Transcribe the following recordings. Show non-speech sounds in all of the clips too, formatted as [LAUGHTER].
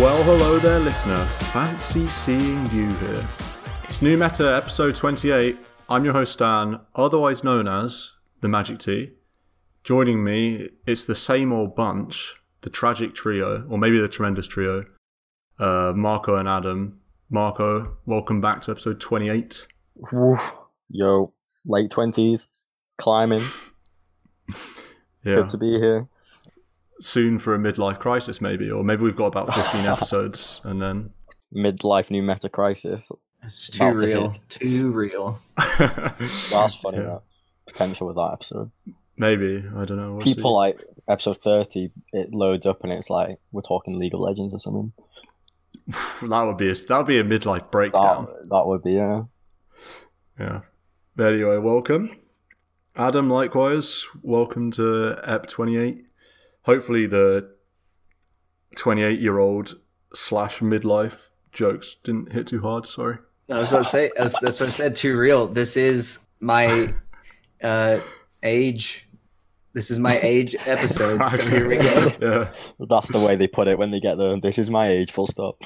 Well, hello there, listener. Fancy seeing you here. It's New Meta episode 28. I'm your host, Dan, otherwise known as the Magic T. Joining me, it's the same old bunch, the tragic trio, or maybe the tremendous trio, uh, Marco and Adam. Marco, welcome back to episode 28. Woof. Yo, late twenties, climbing. [LAUGHS] Yeah, Good to be here. Soon for a midlife crisis, maybe, or maybe we've got about 15 [LAUGHS] episodes and then. Midlife new meta crisis. It's too About to real. hit. Too real. [LAUGHS] That's funny. Yeah. That potential with that episode. Maybe, I don't know. we'll People see. like episode thirty. It loads up and it's like we're talking League of Legends or something. [SIGHS] that would be a that would be a midlife That breakdown. that would be yeah. Yeah. But anyway, welcome. Adam, likewise, welcome to EP 28. Hopefully, the 28 year old slash midlife jokes didn't hit too hard. Sorry. I was about to say, I was- that's what I said. Too real. This is my uh, age. This is my age episode. So here we go. [LAUGHS] Yeah. That's the way they put it when they get there. This is my age. Full stop.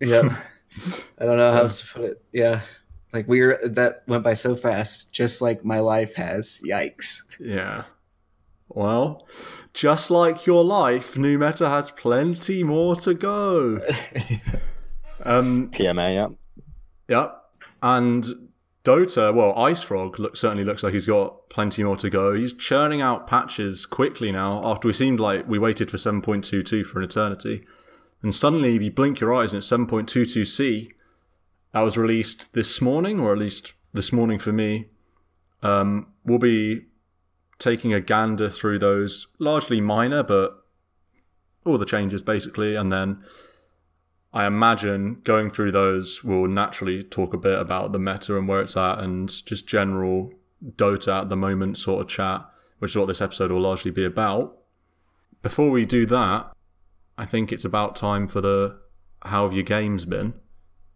Yeah. I don't know how else to put it. Yeah. Like we were, that went by so fast, just like my life has. Yikes. Yeah. Well, just like your life, New Meta has plenty more to go. [LAUGHS] Um, PMA. Yeah. Yep. And Dota, well, Ice Frog look, certainly looks like he's got plenty more to go. He's churning out patches quickly now after we seemed like we waited for 7.22 for an eternity. And suddenly you blink your eyes and it's 7.22c. That was released this morning, or at least this morning for me. Um, we'll be taking a gander through those largely minor, but all the changes basically, and then I imagine going through those will naturally talk a bit about the meta and where it's at and just general Dota at the moment sort of chat, which is what this episode will largely be about. Before we do that, I think it's about time for the how have your games been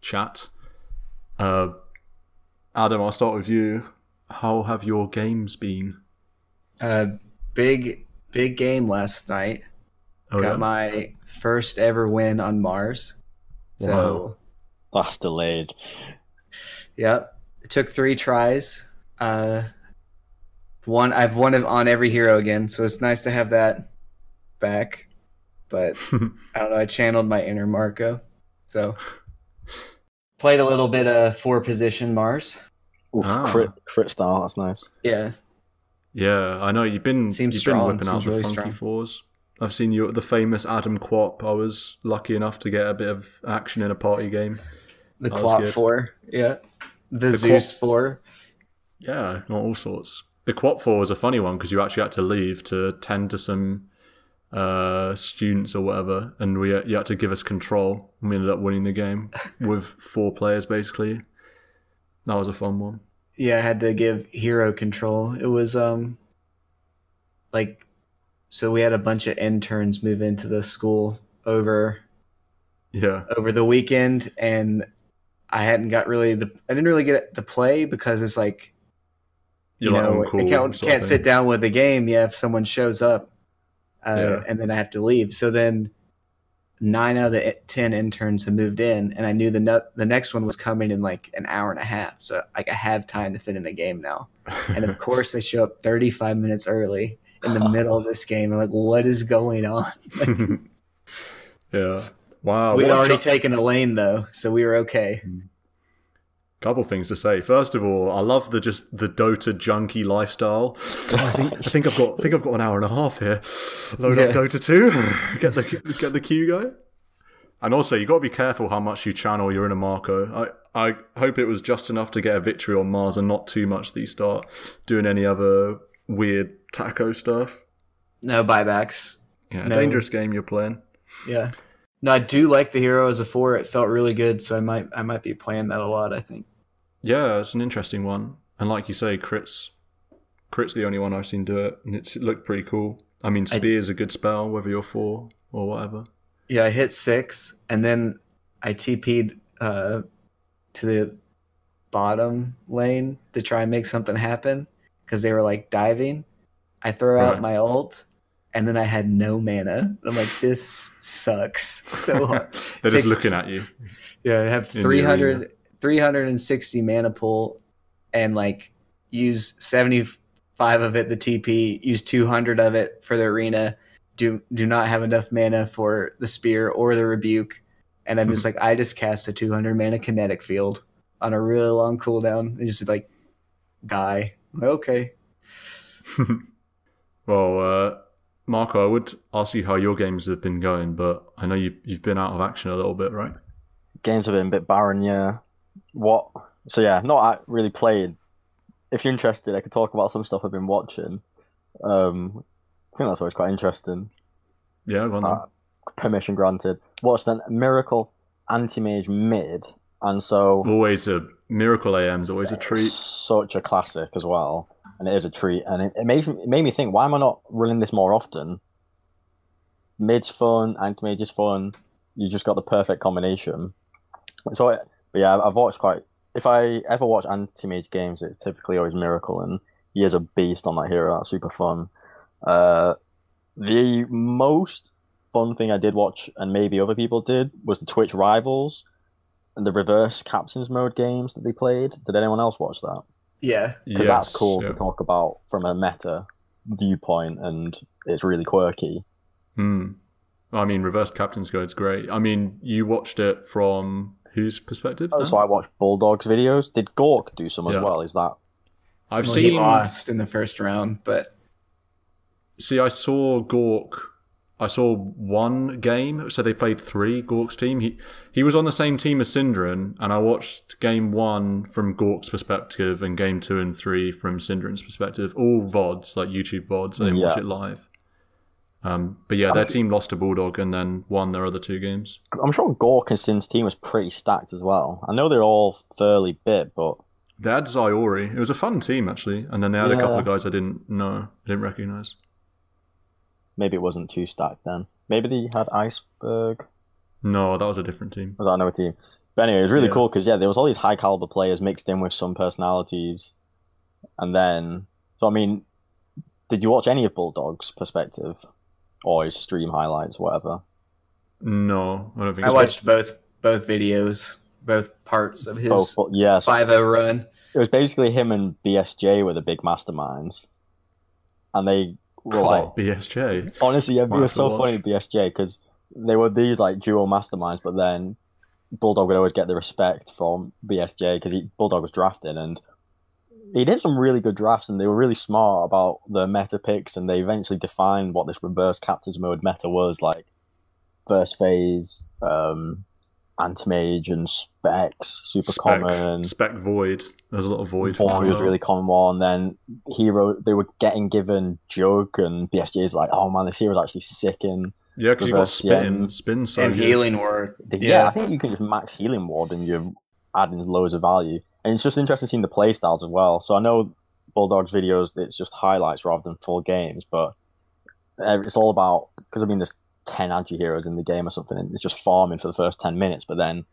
chat. Uh, Adam, I'll start with you. How have your games been? Uh, big, big game last night. Oh, Got yeah. my first ever win on Mars. So, Wow. That's delayed. Yep. It took three tries. Uh, one I've won it on every hero again, so it's nice to have that back. But [LAUGHS] I don't know. I channeled my inner Marco, so played a little bit of four position Mars. Oof, Ah. crit crit style. That's nice. Yeah, Yeah, I know you've been Seems you've strong, been whipping out really funky strong. fours. I've seen you at the famous Adam Quap. I was lucky enough to get a bit of action in a party game. the That Quap four. Yeah, the, The Zeus four. Yeah, not all sorts. The Quap four was a funny one because you actually had to leave to tend to some uh, students or whatever, and we you had to give us control. and We ended up winning the game [LAUGHS] with four players basically. That was a fun one. Yeah, I had to give hero control. It was um like so we had a bunch of interns move into the school over Yeah, over the weekend and I hadn't got really the I didn't really get to play because it's like you're you like know call I can't, can't sit down with the game yeah if someone shows up uh, Yeah. and then I have to leave so then nine out of the ten interns have moved in and I knew the the next one was coming in like an hour and a half. So like I have time to fit in a game now. And of [LAUGHS] course they show up 35 minutes early in the [LAUGHS] middle of this game. I'm like what is going on? [LAUGHS] Yeah. Wow. we'd already taken a lane though so we were okay couple things to say. First of all, I love the just the Dota junkie lifestyle. I think I think I've got I think I've got an hour and a half here. Load up Yeah. Dota two, [LAUGHS] get the get the queue going. And also, you got to be careful how much you channel your inner Marco. I I hope it was just enough to get a victory on Mars, and not too much that you start doing any other weird taco stuff. no buybacks Yeah, No. dangerous game you're playing. Yeah. No, I do like the hero as a four. It felt really good, so I might I might be playing that a lot. I think. Yeah, it's an interesting one. And like you say, crits, crits the only one I've seen do it, and it's, it looked pretty cool. I mean, I d- is a good spell, whether you're four or whatever. Yeah, I hit six, and then I TP'd uh, to the bottom lane to try and make something happen because they were like diving. I throw Right. out my ult, and then I had no mana. I'm like, this sucks [LAUGHS] so hard. [LAUGHS] They're just Takes- looking at you. Yeah, I have In 300, 360 mana pool and like use 75 of it the TP, use 200 of it for the arena. Do do not have enough mana for the spear or the rebuke. And I'm just [LAUGHS] like I just cast a 200 mana kinetic field on a really long cooldown and just like die. Like, okay. Well, uh, Marco, I would ask you how your games have been going, but I know you, you've been out of action a little bit, right? Games have been a bit barren, yeah. What? So yeah, not really playing. If you're interested, I could talk about some stuff I've been watching. Um, I think that's always quite interesting. Yeah. Uh, permission granted. Watched an Miracle Anti-Mage mid, and so always a miracle AM is always a treat. Such a classic as well, and it is a treat. And it, it makes it made me think, why am I not running this more often? Mid's fun, anti-mage is fun. You just got the perfect combination. So, yeah, I've watched quite. If I ever watch anti-mage games, it's typically always Miracle, and he is a beast on that hero. That's super fun. Uh, the most fun thing I did watch, and maybe other people did, was the Twitch Rivals and the reverse captains mode games that they played. Did anyone else watch that? Yeah. Because that's cool yeah. to talk about from a meta viewpoint, and it's really quirky. Hmm. I mean, Reverse Captain's Guide's great. I mean, you watched it from whose perspective? Oh, now? So I watched Bulldogs videos. Did Gork do some as well? Is that I've Well, seen. he lost in the first round, but See, I saw Gork. I saw one game, so they played three. Gork's team. He he was on the same team as Synderen, and I watched game one from Gork's perspective and game two and three from Synderen's perspective. All vods, like YouTube vods. I didn't watch it live. Um, but yeah, their team lost to Bulldog and then won their other two games. I'm sure Gork and Sin's team was pretty stacked as well. I know they're all fairly bit, but They had Zyori. It was a fun team actually, and then they had a couple of guys I didn't know, I didn't recognize. Maybe it wasn't too stacked then. Maybe they had Iceberg. No, that was a different team. Was that another team? But anyway, it was really Yeah. cool because yeah, there was all these high caliber players mixed in with some personalities, and then so I mean, did you watch any of Bulldog's perspective or his stream highlights, whatever? No, I don't think I so. watched both both videos, both parts of his Both, but yeah, so 5 0 run. it was basically him and BSJ were the big masterminds, and they Oh, like BSJ. honestly, yeah, it was so to funny BSJ because they were these like duo masterminds, but then Bulldog would always get the respect from BSJ because Bulldog was drafting and he did some really good drafts and they were really smart about the meta picks and they eventually defined what this reverse captain's mode meta was like first phase, um, anti-mage and specs, super Spec, common. Spec Void. There's a lot of Void. Void was a really common one. Then hero, they were getting given Jug, and BSJ is like, oh man, this hero's actually sick in. Yeah, because you got spin, yeah. spin so and healing ward. Yeah. I think you can just max healing ward and you're adding loads of value. And it's just interesting seeing the play styles as well. So I know Bulldog's videos, it's just highlights rather than full games, but uh, it's all about because I mean, there's 10 agi heroes in the game or something, and it's just farming for the first 10 minutes, but then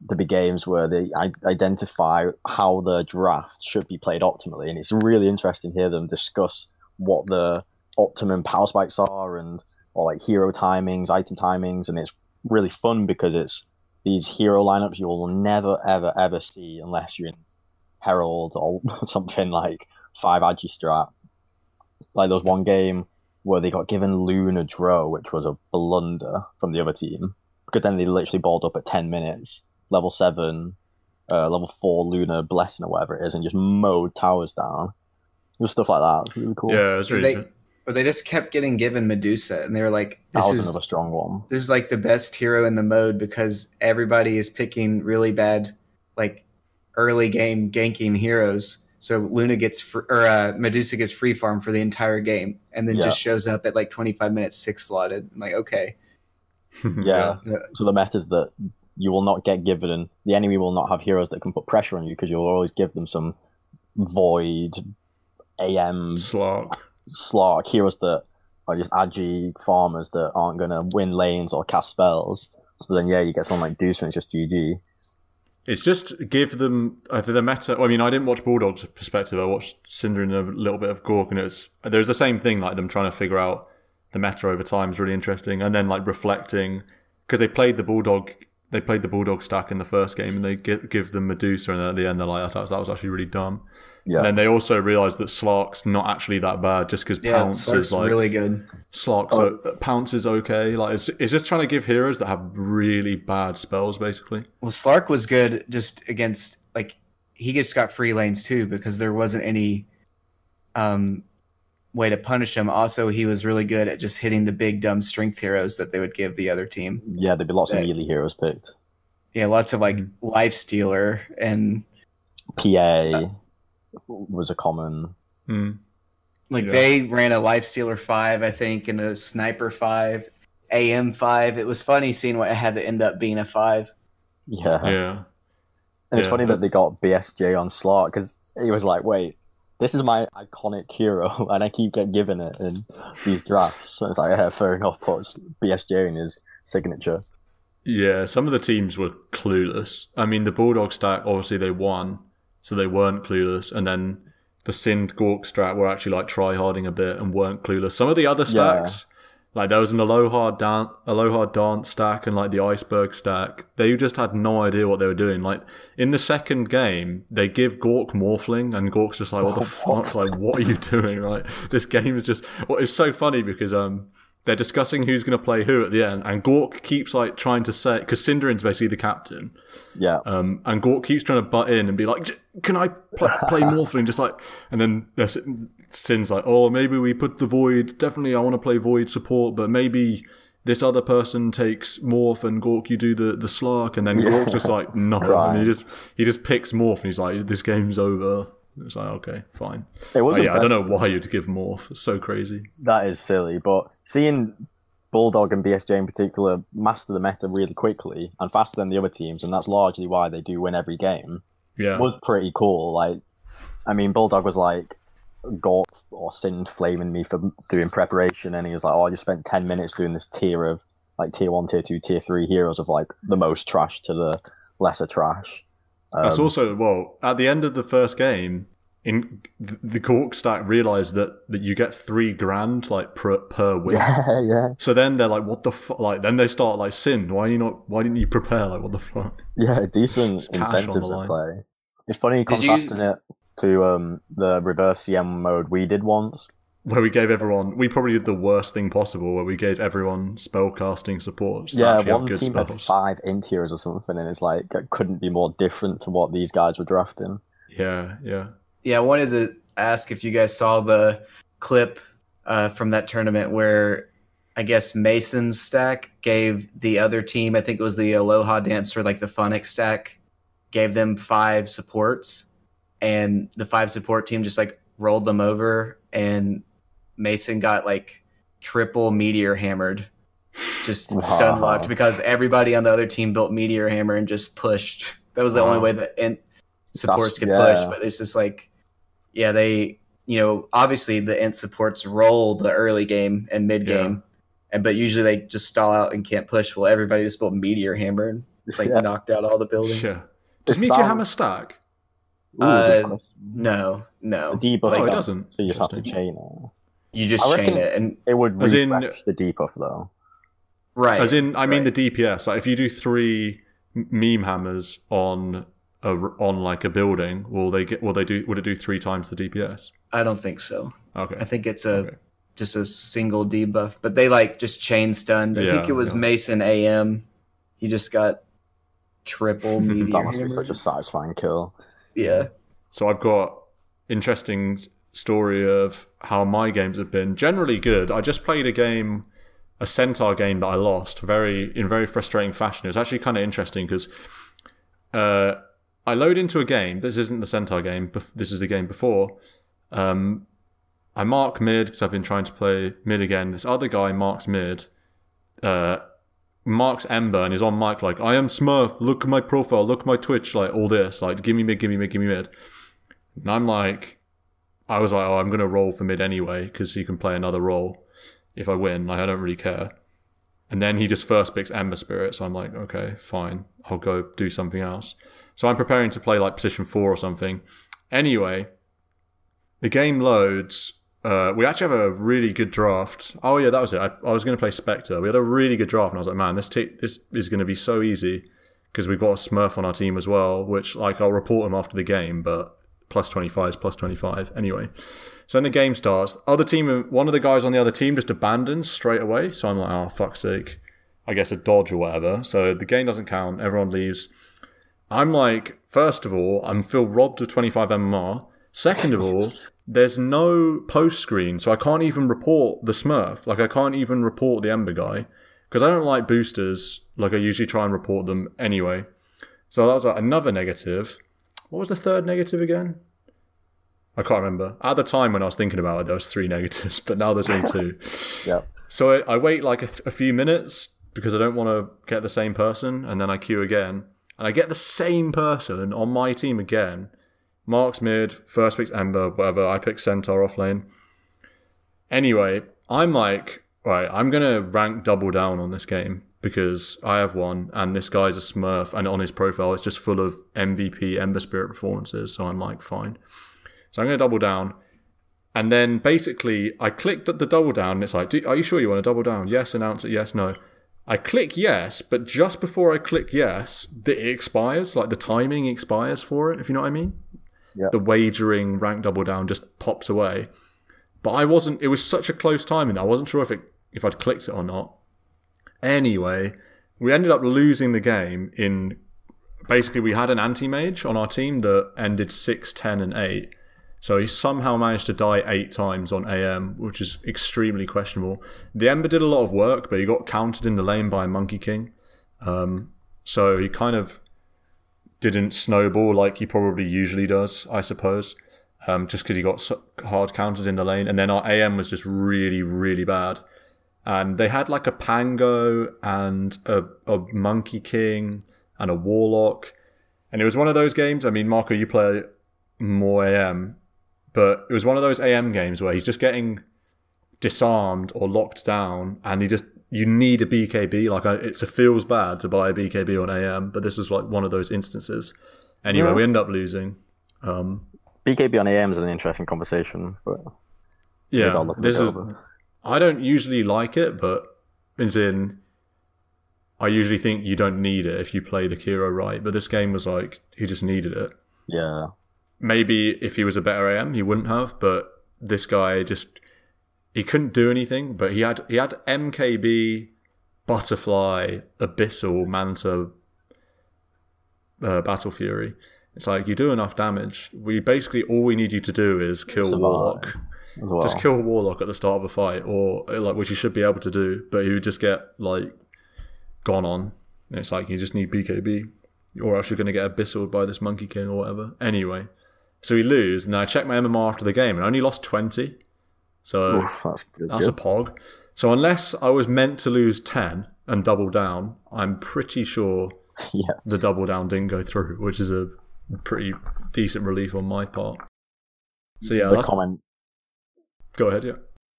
there'll be games where they identify how the draft should be played optimally, and it's really interesting to hear them discuss what the optimum power spikes are and or like hero timings, item timings, and it's really fun because it's these hero lineups you will never ever ever see unless you're in Herald or [LAUGHS] something like five agi strat. Like there was one game where they got given Luna Drow, which was a blunder from the other team. Because then they literally balled up at ten minutes, level seven, uh, level four Luna Blessing or whatever it is, and just mowed towers down. Just stuff like that. It's really cool. Yeah, it's really. They- But they just kept getting given Medusa, and they were like, that "This was is another strong one. this is like the best hero in the mode because everybody is picking really bad, like early game ganking heroes. So Luna gets fr- or uh, Medusa gets free farm for the entire game, and then Yeah. just shows up at like 25 minutes six slotted. I'm like, okay, [LAUGHS] Yeah. Yeah. So the meta is that you will not get given the enemy will not have heroes that can put pressure on you because you'll always give them some void AM Slark. slot heroes that are just agi farmers that aren't gonna win lanes or cast spells. So then yeah, you get someone like Deuce and it's just GG. It's just give them uh, I think the meta. I mean, I didn't watch Bulldog's perspective. I watched Synderen a little bit of Gork, and it's there's the same thing like them trying to figure out the meta over time is really interesting, and then like reflecting because they played the bulldog. They played the bulldog stack in the first game, and they give, give them Medusa, and then at the end they're like, "That was, that was actually really dumb." Yeah. And then they also realized that Slark's not actually that bad, just because Yeah, Pounce Slark's is like really good. Slark's o- Pounce is okay. Like it's, it's just trying to give heroes that have really bad spells, basically. Well, Slark was good just against like he just got free lanes too because there wasn't any um way to punish him. Also, he was really good at just hitting the big dumb strength heroes that they would give the other team. Yeah, there'd be lots of melee heroes picked. Yeah, lots of like life stealer and PA was a common. Mm. like Yeah. they ran a life stealer five, I think, and a sniper five, AM five. It was funny seeing what it had to end up being a five. Yeah. Yeah. And it's funny that they got BSJ on Slark because he was like, wait, this is my iconic hero, [LAUGHS] and I keep getting given it in these drafts. So it's like, yeah, fair enough, puts BSJ in his signature. Yeah, some of the teams were clueless. I mean, the Bulldog stack, obviously they won, so they weren't clueless. And then the Sind Gork strat were actually like try-harding a bit and weren't clueless. Some of the other Yeah. Like there was an Aloha, dan- Aloha Dance stack and like the Iceberg stack, they just had no idea what they were doing. Like in the second game, they give Gork Morphling and Gork's just like, what the [LAUGHS] What? fuck? Like, what are you doing? Like, [LAUGHS] this game is just, well, it's so funny because, um, they're discussing who's going to play who at the end, and Gork keeps like trying to say because Synderen's basically the captain, Yeah. um, and Gork keeps trying to butt in and be like, "Can I play, play [LAUGHS] Morphling?" Just like, and then there's Sin's like, "Oh, maybe we put the Void. Definitely, I want to play Void support, but maybe." This other person takes morph and Gork, you do the, the slark, and then Gork's just like [LAUGHS] no, and he just he just picks morph and he's like, this game's over. It's like okay, fine. It was yeah, I don't know why you'd give morph. It's so crazy. That is silly, but seeing Bulldog and BSJ in particular master the meta really quickly and faster than the other teams, and that's largely why they do win every game, Yeah, was pretty cool. Like, I mean, Bulldog was like, Gork or Sind flaming me for doing preparation, and he was like, "Oh, I just spent ten minutes doing this tier of like tier one, tier two, tier three heroes of like the most trash to the lesser trash." That's Um, also well at the end of the first game. In the Gork stack realized that, that you get three grand like per per [LAUGHS] win. Yeah, yeah, So then they're like, "What the fuck?" Like then they start like, "Sin, why are you not? Why didn't you prepare? Like what the fuck?" yeah. Decent It's cash on incentives the at play. It's funny Did you- contrasting it to um, the reverse CM mode we did once. Where we gave everyone, we probably did the worst thing possible. Where we gave everyone spellcasting support. just Yeah, one good team had five interiors or something, and it's like it couldn't be more different to what these guys were drafting. Yeah, yeah. Yeah, I wanted to ask if you guys saw the clip uh, from that tournament where I guess Mason's stack gave the other team, I think it was the Aloha Dancer, like the Phonics stack, gave them five supports, and the five support team just like rolled them over, and Mason got like triple meteor hammered, just stun locked because everybody on the other team built meteor hammer and just pushed. That was the only way that in- supports That's- could push, but it's just like, yeah, they, you know, obviously the int supports roll the early game and mid game, and but usually they just stall out and can't push. Well, everybody just built meteor hammer and just like [LAUGHS] Yeah. knocked out all the buildings. Yeah. Does It Meteor sounds- Hammer stack? Ooh, Uh. No, no, the debuff. Oh, it doesn't. So you just have to chain it. you just I chain it and It would As in- refresh the debuff though. right. As in, I mean the DPS. Like, if you do three meme hammers on a on like a building, will they get? Will they do? Would it do three times the DPS? I don't think so. Okay. I think it's a Okay. just a single debuff, but they like just chain stunned. I Yeah, think it was yeah. Mason AM. He just got triple [LAUGHS] meteor That must be such a satisfying kill. Yeah. So I've got interesting story of how my games have been. Generally good. I just played a game, a Centaur game that I lost very in very frustrating fashion. It was actually kind of interesting because uh, I load into a game. This isn't the Centaur game. This is the game before. Um, I mark mid because I've been trying to play mid again. This other guy marks mid. Uh, marks Ember and is on mic like, I am Smurf, look at my profile, look at my Twitch, like all this, like give me mid, give me mid, give me mid. And I'm like, I was like, oh, I'm gonna roll for mid anyway because he can play another role if I win. Like I don't really care. And then he just first picks Ember Spirit, so I'm like, okay, fine, I'll go do something else. So I'm preparing to play like position four or something. Anyway, the game loads. Uh, we actually have a really good draft. Oh yeah, that was it. I, I was going to play Spectre. We had a really good draft, and I was like, man, this t- this is going to be so easy because we've got a Smurf on our team as well. Which like I'll report him after the game, but plus twenty five is plus twenty five anyway. So then the game starts. Other team, one of the guys on the other team just abandons straight away. So I'm like, oh fuck's sake. I guess a dodge or whatever. So the game doesn't count. Everyone leaves. I'm like, first of all, I'm feel robbed of 25 MMR. Second of all, there's no post screen, so I can't even report the Smurf. Like I can't even report the Ember guy because I don't like boosters. Like I usually try and report them anyway. So that was like another negative. What was the third negative again? I can't remember. At the time when I was thinking about it, there was three [LAUGHS] negatives, but now there's only two. [LAUGHS] Yeah. So I, I wait like a, a few minutes because I don't want to get the same person, and then I queue again, and I get the same person on my team again. Mark's mid, first picks Ember, whatever. I pick Centaur off lane. Anyway, I'm like, right, I'm gonna rank double down on this game because I have one, and this guy's a Smurf, and on his profile it's just full of MVP Ember Spirit performances. So I'm like, fine. So I'm gonna double down. And then basically, I clicked at the double down, and it's like, "Are you sure you want to double down? Yes, announce it. Yes, no." I click yes, but just before I click yes, it expires. Like the timing expires for it. If you know what I mean. The wagering rank double down just pops away. But I wasn't. It was such a close timing. I wasn't sure if it if I'd clicked it or not. Anyway, we ended up losing the game in. Basically, we had an anti mage on our team that ended 6, 10, and 8. So he somehow managed to die eight times on AM, which is extremely questionable. The Ember did a lot of work, but he got countered in the lane by Monkey King. Um, so he kind of didn't snowball like he probably usually does, I suppose, um, just because he got so hard countered in the lane. And then our AM was just really, really bad. And they had like a Pango and a, a Monkey King and a Warlock. And it was one of those games. I mean, Marco, you play more AM, but it was one of those AM games where he's just getting disarmed or locked down, and he just you need a BKB. Like it's a feels bad to buy a BKB on AM, but this is like one of those instances. Anyway, Yeah. we end up losing. Um, BKB on AM is an interesting conversation, but yeah, this it is. over. I don't usually like it, but as in, I usually think you don't need it if you play the Kiro right. But this game was like he just needed it. yeah, maybe if he was a better AM, he wouldn't have. But this guy just he couldn't do anything. But he had he had MKB, Butterfly, Abyssal, Manta, uh, Battle Fury. It's like you do enough damage. We basically all we need you to do is kill Survive. Warlock. well. Just kill Warlock at the start of a fight, or like which you should be able to do. But he would just get like gone on. And it's like you just need BKB, or else you're going to get abyssal by this Monkey King or whatever. Anyway, so we lose, and I checked my MMR after the game, and I only lost twenty. So Oof, that's, that's a pog. So unless I was meant to lose ten and double down, I'm pretty sure [LAUGHS] yeah, the double down didn't go through, which is a pretty decent relief on my part. So yeah, the that's, comment go ahead. Yeah.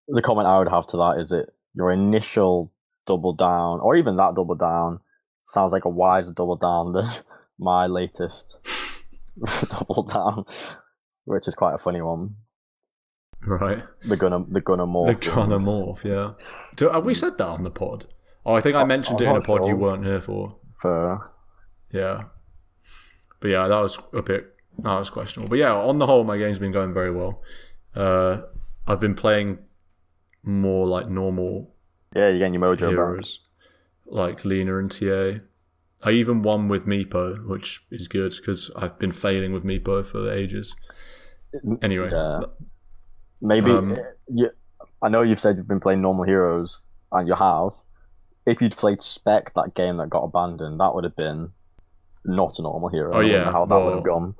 the comment I would have to that is it your initial double down, or even that double down, sounds like a wiser double down than [LAUGHS] my latest [LAUGHS] double down, which is quite a funny one. Right. The gunner, the gunner The morph. Gunner Morph, yeah. Do, have we said that on the pod? Oh, I think I mentioned I'm it in a pod you weren't here for. for Yeah. But yeah, that was a bit that was questionable. But yeah, on the whole my game's been going very well. Uh I've been playing more like normal yeah, you're getting your mojo back. heroes. Like Lina and TA. I even won with Meepo, which is good because I've been failing with Meepo for ages. Anyway, Yeah. Maybe Um, uh, you, I know you've said you've been playing normal heroes, and you have. If you'd played Spec that game that got abandoned, that would have been not a normal hero. Oh, yeah, how that would have gone.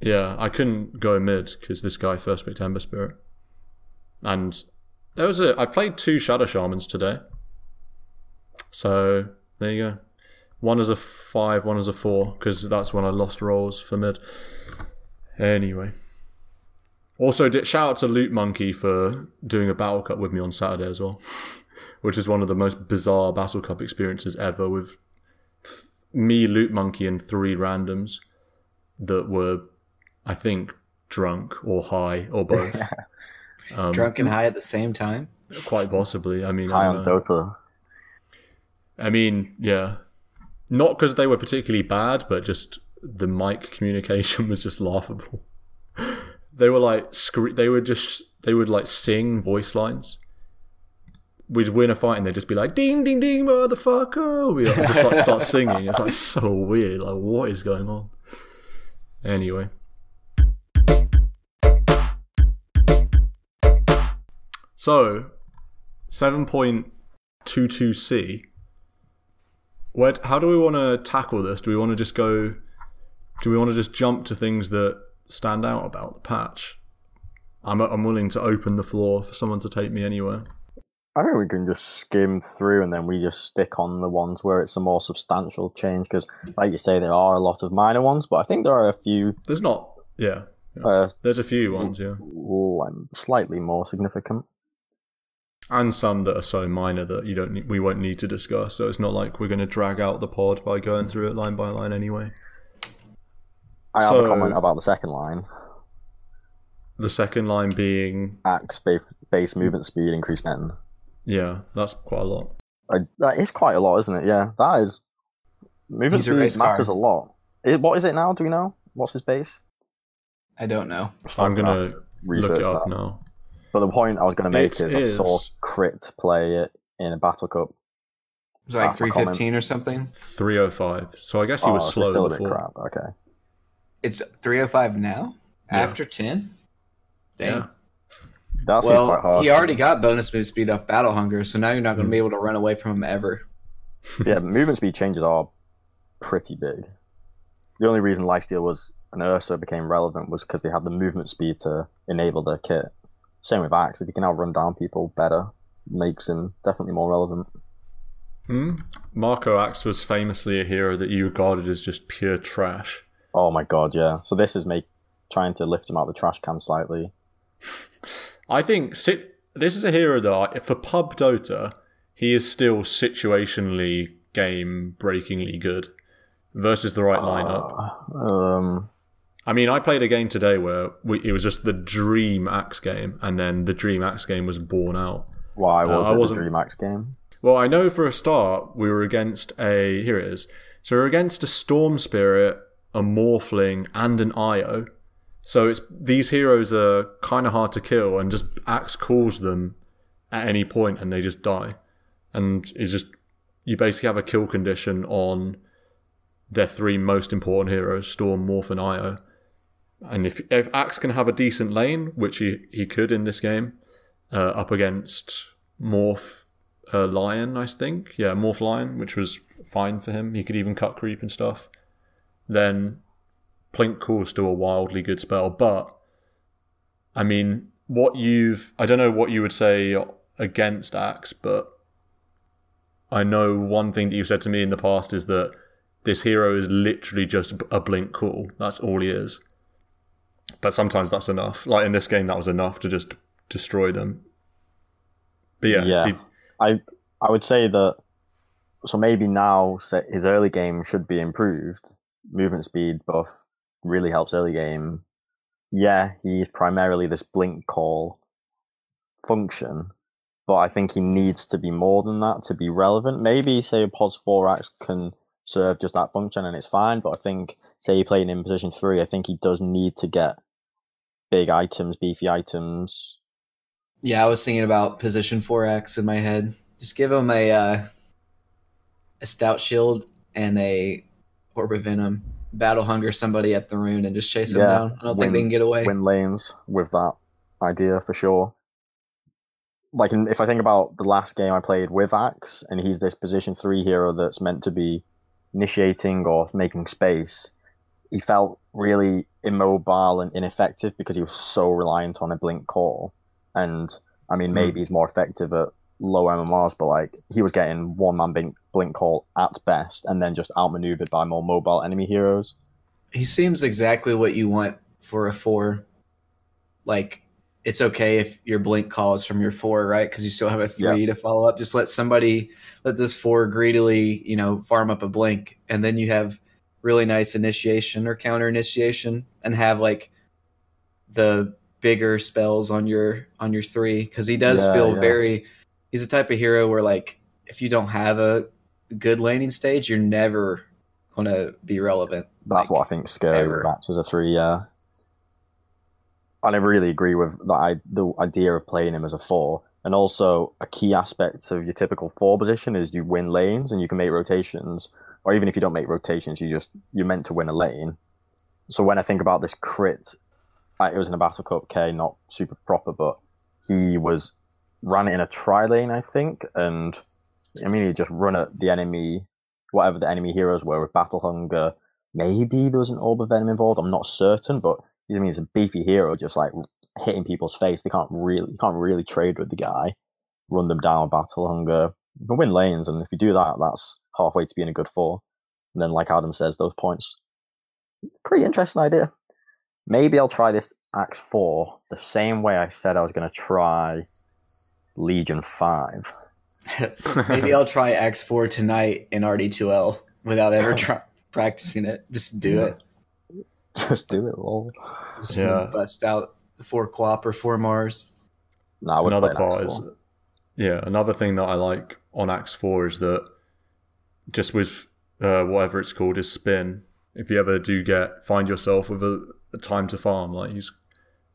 Yeah, I couldn't go mid because this guy first picked Ember Spirit, and there was a. I played two Shadow Shamans today, so there you go. One is a five, one is a four because that's when I lost rolls for mid. Anyway, also shout out to Loot Monkey for doing a battle cup with me on Saturday as well, [LAUGHS] which is one of the most bizarre battle cup experiences ever with th- me, Loot Monkey, and three randoms that were I think drunk or high or both. [LAUGHS] Um, Drunk and high at the same time. Quite possibly. I mean, I, High don't on know. Dota. I mean, yeah, not because they were particularly bad, but just the mic communication [LAUGHS] was just laughable. They were like scre- They would just they would like sing voice lines. We'd win a fight and they'd just be like "ding ding ding motherfucker." We like, just like start [LAUGHS] singing. It's like so weird. Like what is going on? Anyway. So, seven point two two C. Where? How do we want to tackle this? Do we want to just go? Do we want to just jump to things that stand out about the patch? I'm I'm willing to open the floor for someone to take me anywhere. I think we can just skim through and then we just stick on the ones where it's a more substantial change because, like you say, there are a lot of minor ones, but I think there are a few There's not. Yeah, uh, there's a few ones. Yeah, l- slightly more significant. and some that are so minor that you don't. Need, we won't need to discuss. So it's not like we're going to drag out the pod by going through it line by line anyway. I have So- a comment about the second line. The second line being, Axe base, base movement speed increase 10. yeah, that's quite a lot. I, that is quite a lot, isn't it? Yeah, that is. Movement He's a speed matters car. a lot. I- what is it now? Do we know? What's his base? I don't know. I'm gonna to look it up now. But the point I was going to make It is, I saw is- crit play it in a battle cup. It was like That's my comment. 315 or something. 305. So I guess he oh, was so slow still a bit before. crap. Okay. It's 305 now? Yeah. After 10? Damn. Yeah. That seems quite Well, hard. he already got bonus move speed off Battle Hunger, so now you're not going to Hmm. be able to run away from him ever. [LAUGHS] yeah, movement speed changes are pretty big. The only reason Lifesteal was an Ursa became relevant was because they had the movement speed to enable their kit. Same with Axe. If you can now run down people better, makes him definitely more relevant. Hmm? Marco Axe was famously a hero that you regarded as just pure trash. Oh my god, yeah. So this is me trying to lift him out of the trash can slightly. I think sit- this is a hero that, I, for pub Dota, he is still situationally game breakingly good versus the right lineup. Um, I mean, I played a game today where we, it was just the dream Axe game, and then the dream Axe game was born out. why Uh, was I it the wasn't- Dream Axe game? Well, I know for a start we were against a here it is. So we we're against a Storm Spirit, a Morphling, and an Io. So it's these heroes are kind of hard to kill, and just Axe calls them at any point, and they just die. And it's just you basically have a kill condition on their three most important heroes: Storm, Morph, and Io. And if if Axe can have a decent lane, which he he could in this game, uh, up against Morph, uh, Lion, I think. Yeah, Morph Lion, which was fine for him. He could even cut creep and stuff. Then Blink call's still a wildly good spell, but I mean, what you've I don't know what you would say against Axe, but I know one thing that you've said to me in the past is that this hero is literally just a blink call. That's all he is. But sometimes that's enough. Like in this game, that was enough to just destroy them. But yeah, Yeah. he- I I would say that so maybe now his early game should be improved. Movement speed buff really helps early game. Yeah, he's primarily this blink call function, but I think he needs to be more than that to be relevant. Maybe say a Pos 4 Axe can serve just that function and it's fine, but I think say you're playing in position three, I think he does need to get big items, beefy items. Yeah, I was thinking about position 4 Axe in my head. Just give him a uh, a stout shield and a orb of venom. Battle hunger somebody at the rune and just chase them Yeah, down. I don't win- think they can get away. win lanes with that idea for sure. Like in, if I think about the last game I played with Axe, and he's this position three hero that's meant to be initiating or making space, he felt really immobile and ineffective because he was so reliant on a blink call. And I mean, Hmm. maybe he's more effective at low MMRs, but like he was getting one man blink, blink call at best, and then just outmaneuvered by more mobile enemy heroes. he seems exactly what you want for a four. Like, it's okay if your blink call is from your four, right? Because you still have a three to follow up. Just let somebody let this four greedily, you know, farm up a blink, and then you have really nice initiation or counter initiation, and have like the bigger spells on your on your three because he does Yeah, feel yeah. very. He's a type of hero where like if you don't have a good laning stage, you're never gonna be relevant. That's Like, what I think scary as a three. Yeah, I never really agree with that. I, the idea of playing him as a four, and also a key aspect of your typical four position is you win lanes and you can make rotations, or even if you don't make rotations, you just you're meant to win a lane. So when I think about this crit, it was in a battle cup K, not super proper, but he was ran it in a tri lane, I think, and I mean he just run at the enemy, whatever the enemy heroes were with battle hunger. Maybe there was an orb of venom involved. I'm not certain, but I mean he's a beefy hero, just like hitting people's face. They can't really, you can't really trade with the guy. Run them down, battle hunger. You win lanes, and if you do that, that's halfway to being a good four. And then, like Adam says, those points. Pretty interesting idea. Maybe I'll try this Axe 4 the same way I said I was going to try Legion 5. [LAUGHS] Maybe I'll try Axe 4 tonight in RD2L without ever [LAUGHS] try- practicing it. Just do it. Just do it, lol. Just Yeah. bust out the four Quap or four Mars. No, would another play an part is yeah another thing that i like on axe 4 is that just with uh, whatever it's called is spin if you ever do get find yourself with a, a time to farm like he's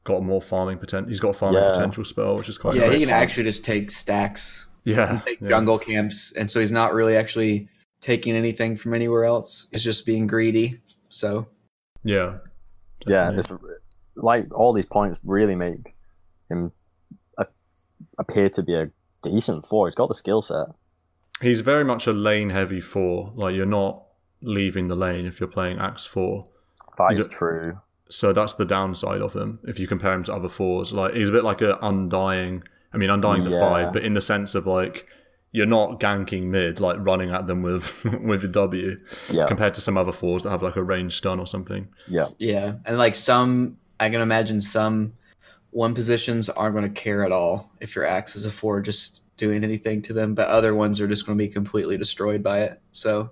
got more farming potential he's got a farming Yeah. potential spell which is quite yeah, nice. he can actually just take stacks yeah, and take yeah. jungle camps, and so he's not really actually taking anything from anywhere else. It's just being greedy. So yeah Yeah, it's like all these points really make him appear to be a decent four. He's got the skill set. he's very much a lane heavy four like you're not leaving the lane if you're playing axe 4 That You is true. So that's the downside of him if you compare him to other fours like he's a bit like a undying i mean undying's a five but in the sense of like you're not ganking mid like running at them with [LAUGHS] with a w Yeah, compared to some other fours that have like a range stun or something yeah, yeah, and like some, I can imagine some one positions aren't going to care at all if your axe is a four just doing anything to them, but other ones are just going to be completely destroyed by it. So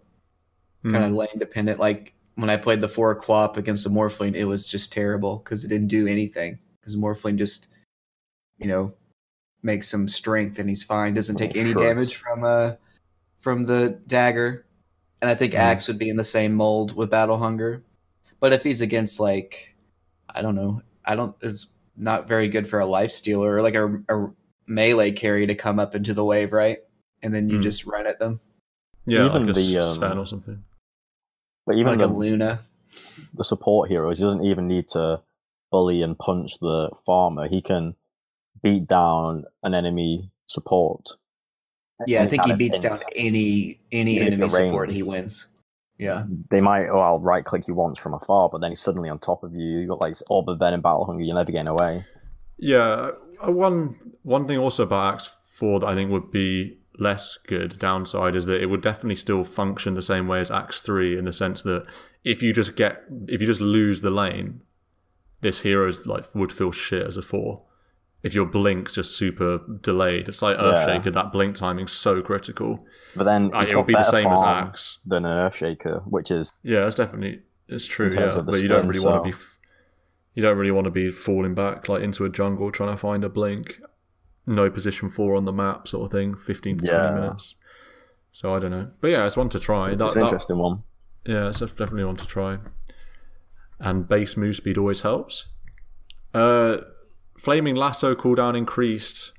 Hmm. kind of lane dependent. Like when I played the four quap against the Morphling, it was just terrible because it didn't do anything. Because Morphling just, you know, makes some strength and he's fine. Doesn't take any Sure. damage from uh from the dagger. And I think Mhm. Axe would be in the same mold with Battle Hunger. But if he's against like, I don't know, I don't is not very good for a life stealer or like a, a melee carry to come up into the wave, right? And then you Hmm. just run at them yeah Even like a the, um, Sven or something but even like the, a Luna. the support heroes, he doesn't even need to bully and punch the farmer. He can beat down an enemy support. Yeah, I think he beats down any any Even enemy support. He wins. Yeah, They might oh I'll right click you once from afar, but then he's suddenly on top of you. You got like Orb of Venom, Battle Hunger. You're never getting away. yeah uh, one one thing also about axe 4 that i think would be less good downside is that it would definitely still function the same way as axe 3 in the sense that if you just get if you just lose the lane this hero's like would feel shit as a 4 if your blink's just super delayed it's like Yeah. earthshaker that blink timing's so critical But then Like, it would be the same as axe than an Earthshaker, which is Yeah, that's definitely it's true. Yeah, but you don't spin, really want to be. You don't really want to be falling back like into a jungle trying to find a blink, no position four on the map sort of thing. Fifteen to Yeah. twenty minutes. So I don't know, but yeah, it's one to try. That's an that- interesting one. yeah, it's definitely one to try. And base move speed always helps. Uh, flaming lasso cooldown increased,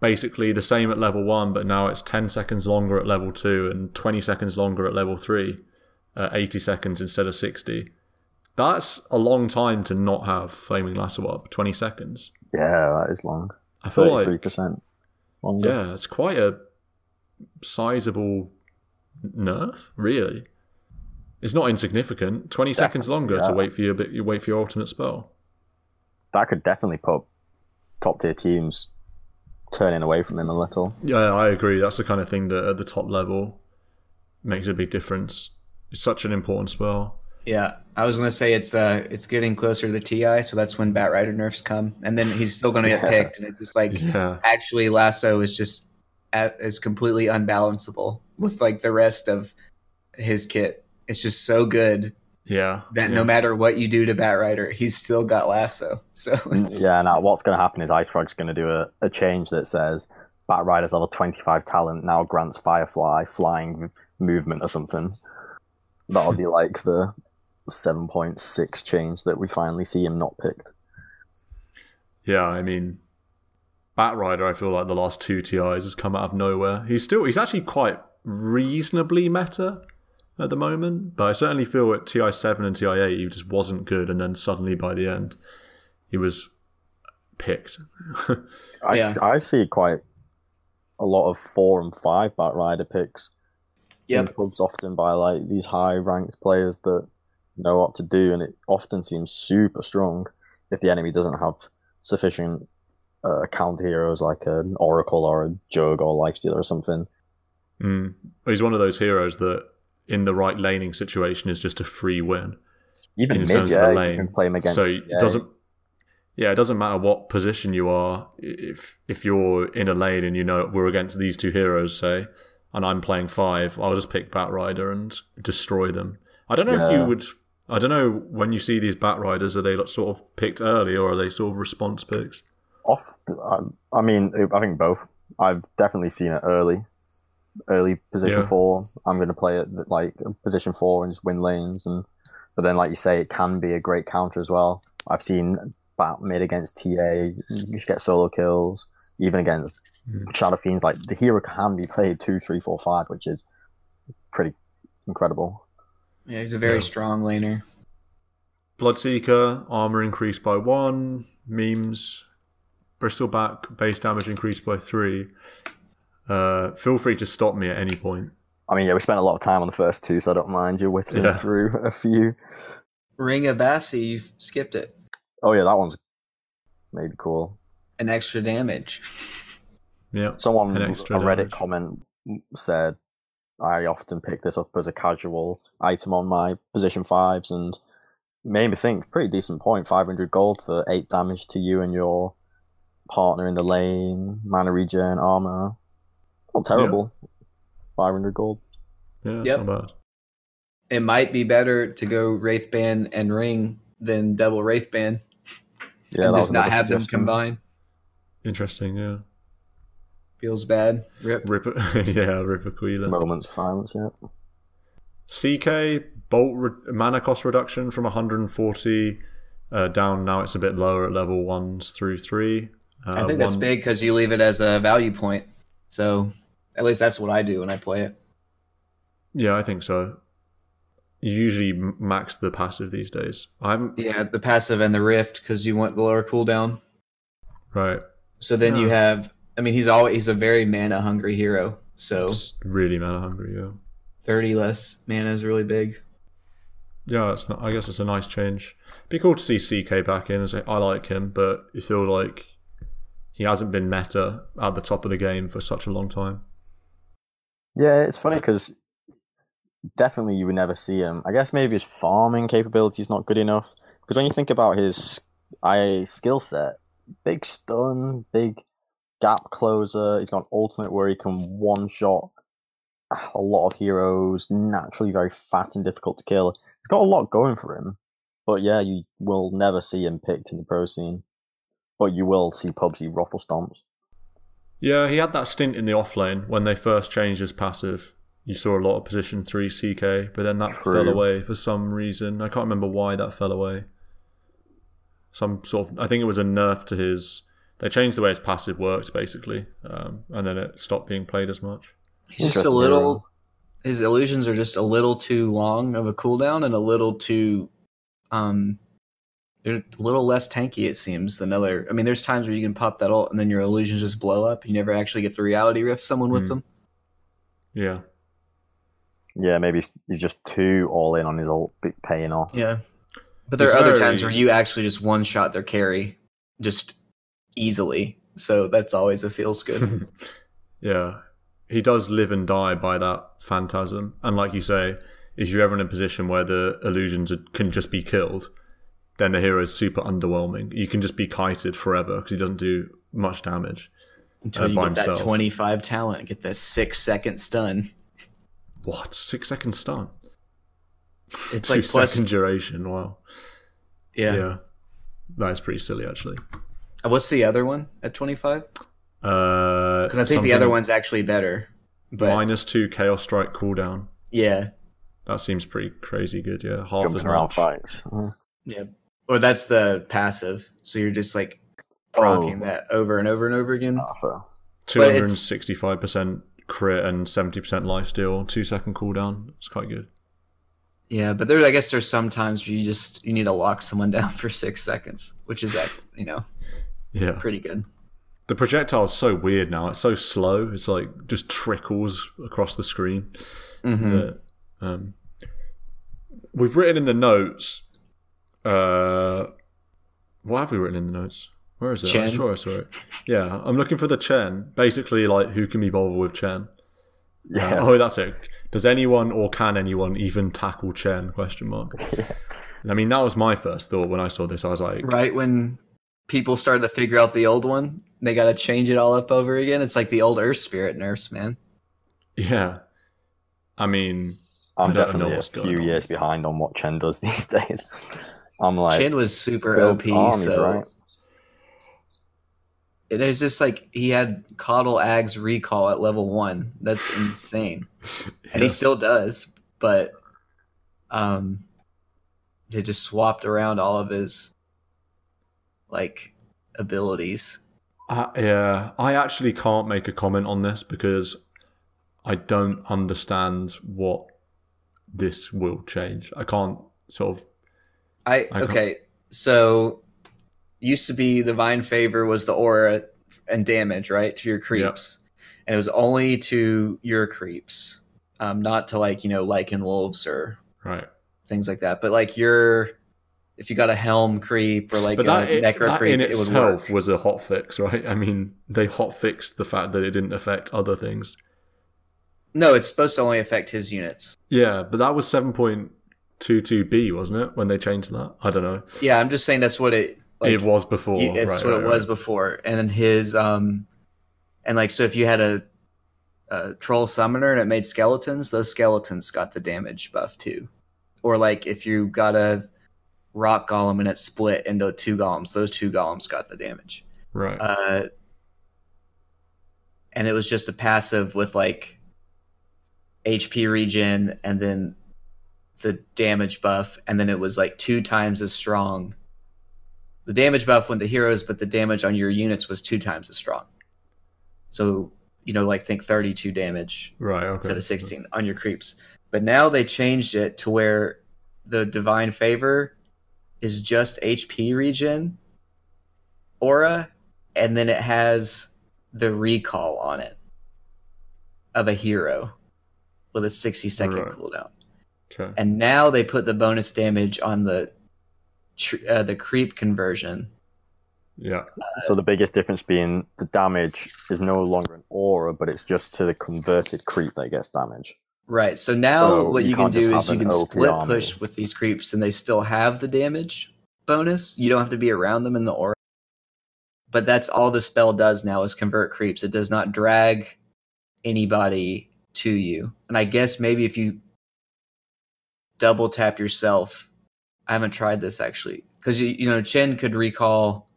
basically the same at level one, but now it's ten seconds longer at level two and twenty seconds longer at level three, uh, eighty seconds instead of sixty. That's a long time to not have flaming lasso up. Twenty seconds. Yeah, that is long. I feel like Thirty-three percent longer. yeah, it's quite a sizable nerf, really. It's not insignificant. Twenty seconds longer yeah. to wait for your bit. You wait for your ultimate spell. that could definitely put top tier teams turning away from him a little. Yeah, I agree. That's the kind of thing that at the top level makes a big difference. It's such an important spell. Yeah. I was gonna say it's uh it's getting closer to the TI, so that's when Batrider nerfs come, and then he's still gonna get Yeah. picked, and it's just like Yeah, actually Lasso is just at, is completely unbalanceable with like the rest of his kit. It's just so good Yeah. that yeah. no matter what you do to Batrider, he's still got lasso. [LAUGHS] So it's, Yeah, now what's going to happen is Ice Frog's going to do a, a change that says Batrider's level 25 talent now grants Firefly flying movement or something. That'll be like the 7.6 change that we finally see him not picked. Yeah, I mean, Batrider, I feel like the last two TIs has come out of nowhere. He's still, he's actually quite reasonably meta at the moment, but I certainly feel at TI 7 and TI 8 he just wasn't good, and then suddenly by the end, he was picked. [LAUGHS] I, Yeah. s- I see quite a lot of 4 and 5 Batrider picks in yep. pubs often by like these high ranked players that know what to do, and it often seems super strong if the enemy doesn't have sufficient uh, counter heroes like an Oracle or a Jug or Lifestealer or something. Mm. He's one of those heroes that, in the right laning situation, is just a free win. Even in mid, terms of yeah, a you lane. can play him against. so it PA. doesn't. Yeah, it doesn't matter what position you are. If if you're in a lane and you know we're against these two heroes, say, and I'm playing five, I'll just pick Batrider and destroy them. I don't know if you would. I don't know when you see these Batriders, are they sort of picked early or are they sort of response picks? off. I, mean, I think both. I've definitely seen it early, early position Yeah. four. I'm going to play it like position four and just win lanes, and but then, like you say, it can be a great counter as well. I've seen bat mid against TA, you just get solo kills. Even against Mm. Shadow Fiends, like the hero can be played two, three, four, five, which is pretty incredible. Yeah, he's a very Yeah. strong laner. Bloodseeker, armor increased by one, memes, bristleback, base damage increased by three. Uh, feel free to stop me at any point. I mean, yeah, we spent a lot of time on the first two, so I don't mind you whittling Yeah. through [LAUGHS] a few. Ring of Bassi, you've skipped it. Oh yeah, that one's maybe cool. An extra damage. [LAUGHS] Yeah. Someone, An a extra Reddit damage. comment said, I often pick this up as a casual item on my position fives and made me think, pretty decent point, 500 gold for 8 damage to you and your partner in the lane, mana regen, armor. Not terrible. 500 gold. Yeah, it's Yep. not bad. It might be better to go Wraithband and Ring than double Wraithband Yeah, and just not another have them suggestion. combine. Interesting, yeah. Feels bad. Rip. Rip, [LAUGHS] yeah, Rip Aquila. Moments of silence, yeah. CK bolt re- mana cost reduction from 140 uh, down. Now it's a bit lower at level ones through three. Uh, I think that's big because you leave it as a value point. So at least that's what I do when I play it. Yeah, I think so. You usually max the passive these days. I'm Yeah, the passive and the rift because you want the lower cooldown. right. So then you have. I mean, he's always he's a very mana hungry hero. So It's really mana hungry. Yeah, thirty less mana is really big. yeah. It's not. I guess it's a nice change. Be cool to see CK back in. As I I like him, but you feel like he hasn't been meta at the top of the game for such a long time. Yeah, it's funny because definitely you would never see him. I guess maybe his farming capability is not good enough. Because when you think about his IA skill set, big stun, big gap closer. He's got an ultimate where he can one shot a lot of heroes. Naturally, very fat and difficult to kill. He's got a lot going for him. But yeah, you will never see him picked in the pro scene. But you will see Pubsy ruffle stomps. Yeah, he had that stint in the off lane when they first changed his passive. You saw a lot of position three CK, but then that True. fell away for some reason. I can't remember why that fell away. Some sort of, I think it was a nerf to his. They changed the way his passive worked, basically, um, and then it stopped being played as much. He's just a little. His illusions are just a little too long of a cooldown and a little too, um, they're a little less tanky. It seems than other. I mean, there's times where you can pop that ult and then your illusions just blow up. You never actually get the reality rift someone with Hmm. them. Yeah, Yeah, maybe he's- he's just too all in on his ult, paying off. Yeah, but there It's are other very- times where you actually just one shot their carry, just easily. So that's always a feels good. [LAUGHS] yeah. He does live and die by that phantasm, and like you say, if you're ever in a position where the illusions can just be killed, then the hero is super underwhelming. You can just be kited forever because he doesn't do much damage. Until Uh, you get that 25 talent, get that six second stun. What? Six second stun? It's [LAUGHS] Two like plus second duration. Wow. yeah. Yeah. That is pretty silly, actually. Uh, What's the other one at 25? Uh, Because I think the other one's actually better. But minus two chaos strike cooldown. yeah, That seems pretty crazy good. Yeah, half as Jumping around much. fights. Mm. yeah. Or that's the passive. So you're just like Oh. rocking that over and over and over again. Ah, fair. Two But hundred and it's- sixty-five percent crit and seventy percent life steal. Two second cooldown. It's quite good. Yeah, but there I guess there's some times where you just you need to lock someone [LAUGHS] down for six seconds, which is that you know Yeah. pretty good. The projectile's so weird now. It's so slow. It's like just trickles across the screen. hmm that, um, we've written in the notes. Uh, what have we written in the notes? Where is it? I'm sure I saw it. Yeah, I'm looking for the Chen. Basically, like who can be bothered with Chen? Yeah. Uh, oh, that's it. Does anyone or can anyone even tackle Chen? Question mark. [LAUGHS] I mean, that was my first thought when I saw this. I was like, Right when people started to figure out the old one, they got to change it all up over again. It's like the old Earth Spirit nerfs, man. yeah. I mean, I'm I definitely a few on. years behind on what Chen does [LAUGHS] these days. I'm like, Chen was super OP, armies, so right? there's just like he had KotL Ag's recall at level one. That's [LAUGHS] insane, and he still does. But um, they just swapped around all of his like abilities. Uh, yeah, I actually can't make a comment on this because I don't understand what this will change. I can't sort of. I I okay. So used to be divine favor was the aura and damage right to your creeps, and it was only to your creeps, um, not to like you know Lycan wolves or Right. things like that. But like your if you got a helm creep or like but a that, it, necro creep, in it itself work. was a hot fix, right? I mean, they hot fixed the fact that it didn't affect other things. No, it's supposed to only affect his units. Yeah, but that was 7.22b, wasn't it, when they changed that? I don't know. Yeah, I'm just saying that's what it. Like, it was before. It's right, what right, it was right. before and then his um and like so if you had a, a troll summoner and it made skeletons those skeletons got the damage buff too or like if you got a rock golem and it split into two golems. Those two golems got the damage. Right. uh and it was just a passive with like hp regen and then the damage buff and then it was like two times as strong. The damage buff went to heroes but the damage on your units was two times as strong. So you know like think 32 damage right, okay. instead of 16 on your creeps. But now they changed it to where the divine favor is just hp regen aura and then it has the recall on it of a hero with a 60 second Right. cooldown Okay. and now they put the bonus damage on the tr- uh, the creep conversion Yeah. So the biggest difference being the damage is no longer an aura, but it's just to the converted creep that gets damage. Right. So now So what you you, can do is you can split army. push with these creeps and they still have the damage bonus. You don't have to be around them in the aura. But that's all the spell does now is convert creeps. It does not drag anybody to you. And i guess maybe if you double tap yourself i haven't tried this actually because you, you know chen could recall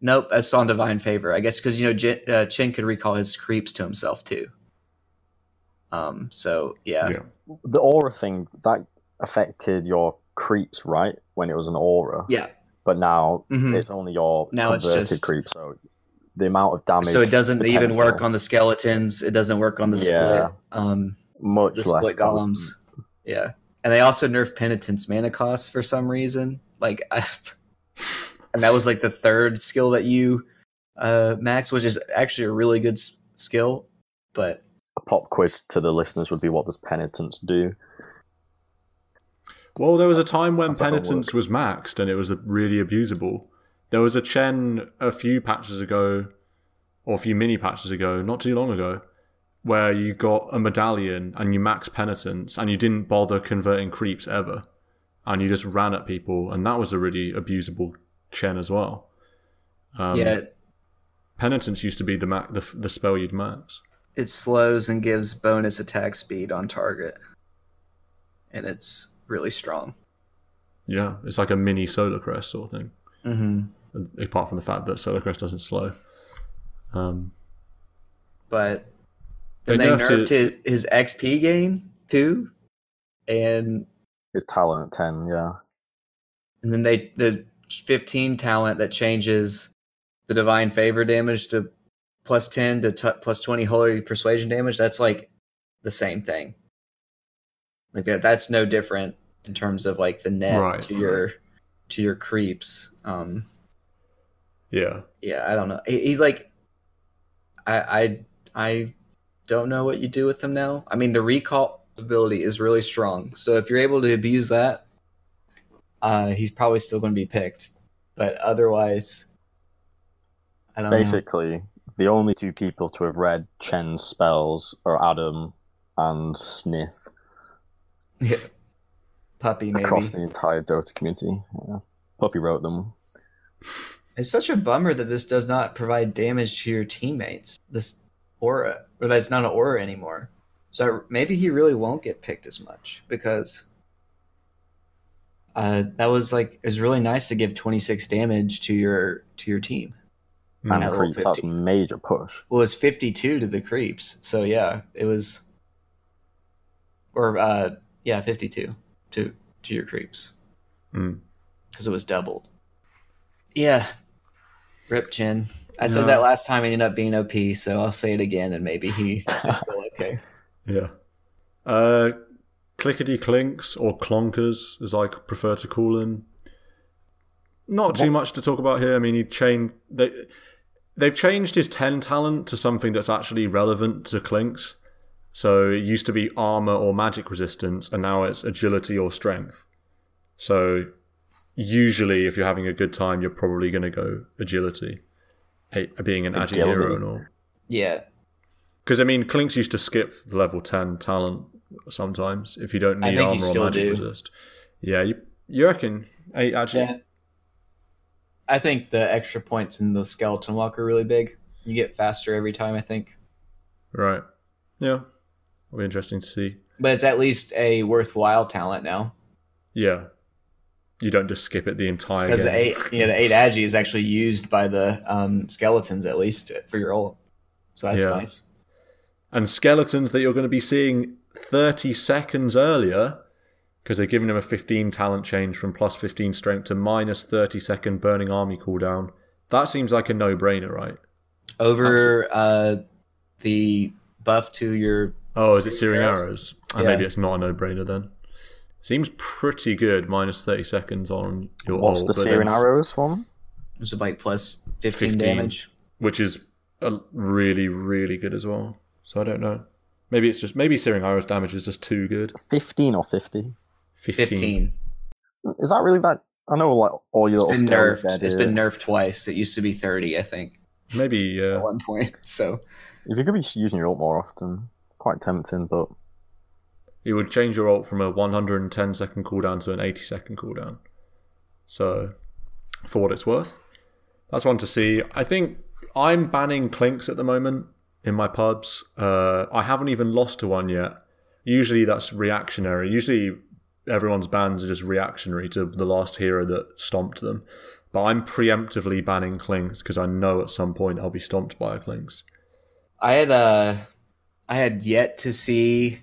nope that's on divine favor. I guess because you know Jen, uh, chen could recall his creeps to himself too um so yeah, Yeah. The aura thing that affected your creeps, right? When it was an aura, yeah. but now Mhm. it's only your Now it's just- creep. So the amount of damage. so it doesn't even work on the skeletons it doesn't work on the Yeah. split um much the less. split golems yeah and they also nerfed penitence mana costs for some reason like I, [LAUGHS] and that was like the third skill that you uh max which is actually a really good s- skill but A pop quiz to the listeners would be what does penitence do? Well, there was a time when That's penitence was maxed and it was really abusable. There was a Chen a few patches ago, or a few mini patches ago, not too long ago, where you got a medallion and you max penitence and you didn't bother converting creeps ever, and you just ran at people, and that was a really abusable Chen as well. Um, yeah penitence used to be the ma- the, the spell you'd max. It slows and gives bonus attack speed on target and it's really strong. Yeah, it's like a mini solar crest sort of thing. Mm-hmm. Apart from the fact that solar crest doesn't slow. Um, But then They they nerfed nerfed his, his XP gain too, and His talent at ten, yeah. and then they the 15 talent that changes the divine favor damage to plus 10 to t- plus 20 holy persuasion damage. That's like the same thing. Like that's no different in terms of like the net Right, to your to your creeps. Um, yeah, yeah, I don't know. He- He's like, I I I don't know what you do with him now. I mean, the recall ability is really strong. So if you're able to abuse that, uh, he's probably still going to be picked. But otherwise, I don't know. The only two people to have read Chen's spells are Adam and Sniff Yeah. Puppy maybe. across the entire Dota community. Yeah. Puppy wrote them. It's such a bummer that this does not provide damage to your teammates. This aura, or that it's not an aura anymore. So maybe he really won't get picked as much because uh, that was like it was really nice to give 26 damage to your to your team. Mm. And At level creeps, that's a major push. Well, it was 52 to the creeps. So yeah, it was, or uh, yeah, 52 to to your creeps Mm. because it was doubled. Yeah, rip Chen. I said that last time. He ended up being OP, so I'll say it again, and maybe he [LAUGHS] is still okay. yeah. Uh, clickety Clinkz or clonkers, as I prefer to call them. Not too much to talk about here. I mean, he changed they they've changed his ten talent to something that's actually relevant to Clinkz. So it used to be armor or magic resistance, and now it's agility or strength. So usually, if you're having a good time, you're probably going to go agility, being an agi Agility. hero and all. Yeah, Because I mean, Clinkz used to skip the level ten talent sometimes if you don't need armor or magic do. resist. Yeah, you you reckon eight actually? I think the extra points in the skeleton walk are really big. You get faster every time. I think, Right. Yeah, it'll be interesting to see. but it's at least a worthwhile talent now Yeah, you don't just skip it the entire because the eight, yeah, the eight [LAUGHS] agi is actually used by the um, skeletons at least for your ult. So that's Yeah. nice. and skeletons that you're going to be seeing 30 seconds earlier because they're giving him a 15 talent change from plus 15 strength to minus 30 second burning army cooldown. That seems like a no-brainer, right? Over uh, the buff to your Oh, is it Searing searing arrows? arrows? Uh, Yeah. Maybe it's not a no-brainer then. Seems pretty good. Minus 30 seconds on your What's ult, the Searing Arrows one? It's like plus 15, 15. damage. which is a really, really good as well. So I don't know. Maybe it's just maybe searing arrows damage is just too good. 15 or 50? 15. 15. Is that really that? I know like all your little It's been nerfed. dead It's here. been nerfed twice. It used to be 30, I think, Maybe [LAUGHS] at uh, one point. So If you could be using your ult more often, quite tempting, but you would change your ult from a 110 second cooldown to an 80 second cooldown. So, for what it's worth, that's one to see. I think I'm banning Clinkz at the moment in my pubs. Uh, I haven't even lost to one yet. Usually that's reactionary. Usually everyone's bans are just reactionary to the last hero that stomped them. But I'm preemptively banning Clinkz because I know at some point I'll be stomped by a Clinkz. I had uh I had yet to see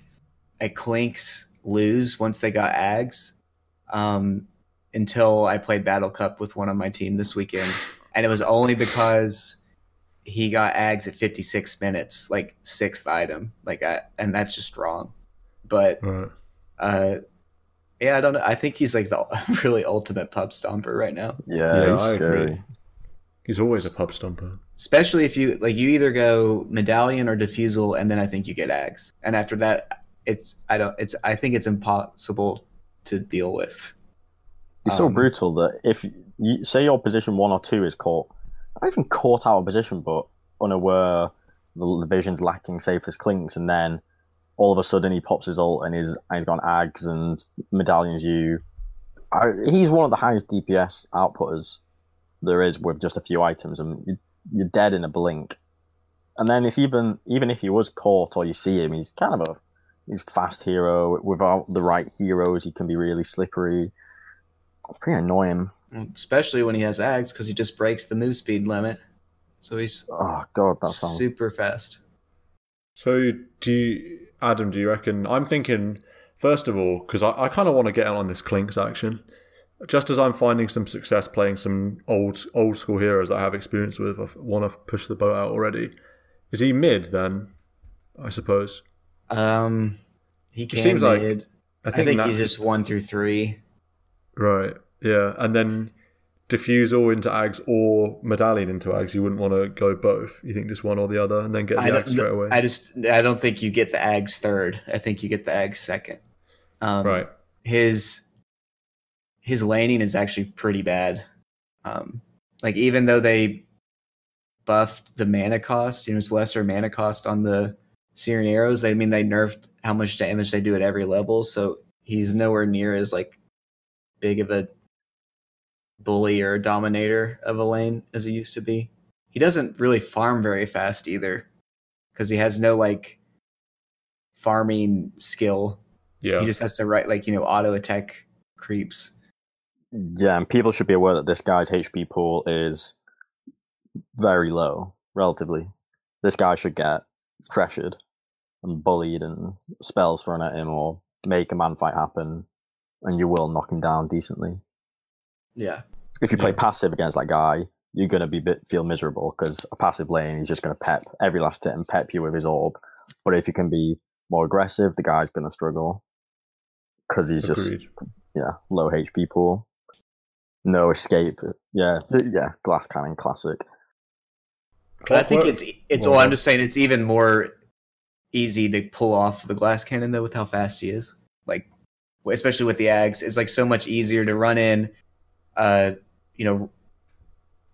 a Clinkz lose once they got Ags. Um until I played Battle Cup with one on my team this weekend. [LAUGHS] And it was only because he got Ags at 56 minutes, like sixth item. Like I, and that's just wrong. But Right. uh yeah, I don't know. I think he's like the [LAUGHS] really ultimate pub stomper right now. yeah, Yeah, he's I scary. agree. He's always a pub stomper. Especially if you like you either go medallion or diffusal and then I think you get Ags. And after that it's I don't it's I think it's impossible to deal with. He's so Um, brutal that if you say your position one or two is caught, not even caught out of position, but unaware the, the vision's lacking safest Clinkz, and then all of a sudden he pops his ult and he's, and he's gone ags and medallions you. I, he's one of the highest DPS outputters there is with just a few items, and you, you're dead in a blink. And then it's even even if he was caught or you see him, he's kind of a He's fast hero. Without the right heroes, he can be really slippery. It's pretty annoying. Especially when he has Ags because he just breaks the move speed limit. So he's Oh god, that's super fast. So, do you, Adam? Do you reckon? I'm thinking first of all because I, I kind of want to get on this Clinkz action. Just as I'm finding some success playing some old old school heroes that I have experience with, I want to push the boat out already. Is he mid then? I suppose. Um, he can seems like- mid. I I think, think, he's just one through three. right. Yeah, and then diffusal into Ags or medallion into Ags. You wouldn't want to go both. You think just one or the other, and then get the Ags straight away. I just I don't think you get the Ags third. I think you get the Ags second. Um, right. His his laning is actually pretty bad. Um, like even though they buffed the mana cost, you know, it's lesser mana cost on the Searing arrows. I mean, they nerfed how much damage they do at every level, so he's nowhere near as like big of a bully or dominator of a lane as he used to be. He doesn't really farm very fast either, because he has no like farming skill. Yeah. He just has to write like you know auto attack creeps. Yeah, and people should be aware that this guy's HP pool is very low, relatively. This guy should get pressured and bullied and spells thrown at him or make a man fight happen, and you will knock him down decently. Yeah, If you play Yeah. passive against that guy, you're going to be bit, feel miserable because a passive lane, he's just going to pep every last hit and pep you with his orb. But if you can be more aggressive, the guy's going to struggle because he's just yeah, low HP pool. No escape. Yeah, yeah, glass cannon classic. but I think it's it's. Well, Well, I'm just saying it's even more easy to pull off the glass cannon though with how fast he is. Like, especially with the Ags, it's like so much easier to run in. Uh, you know,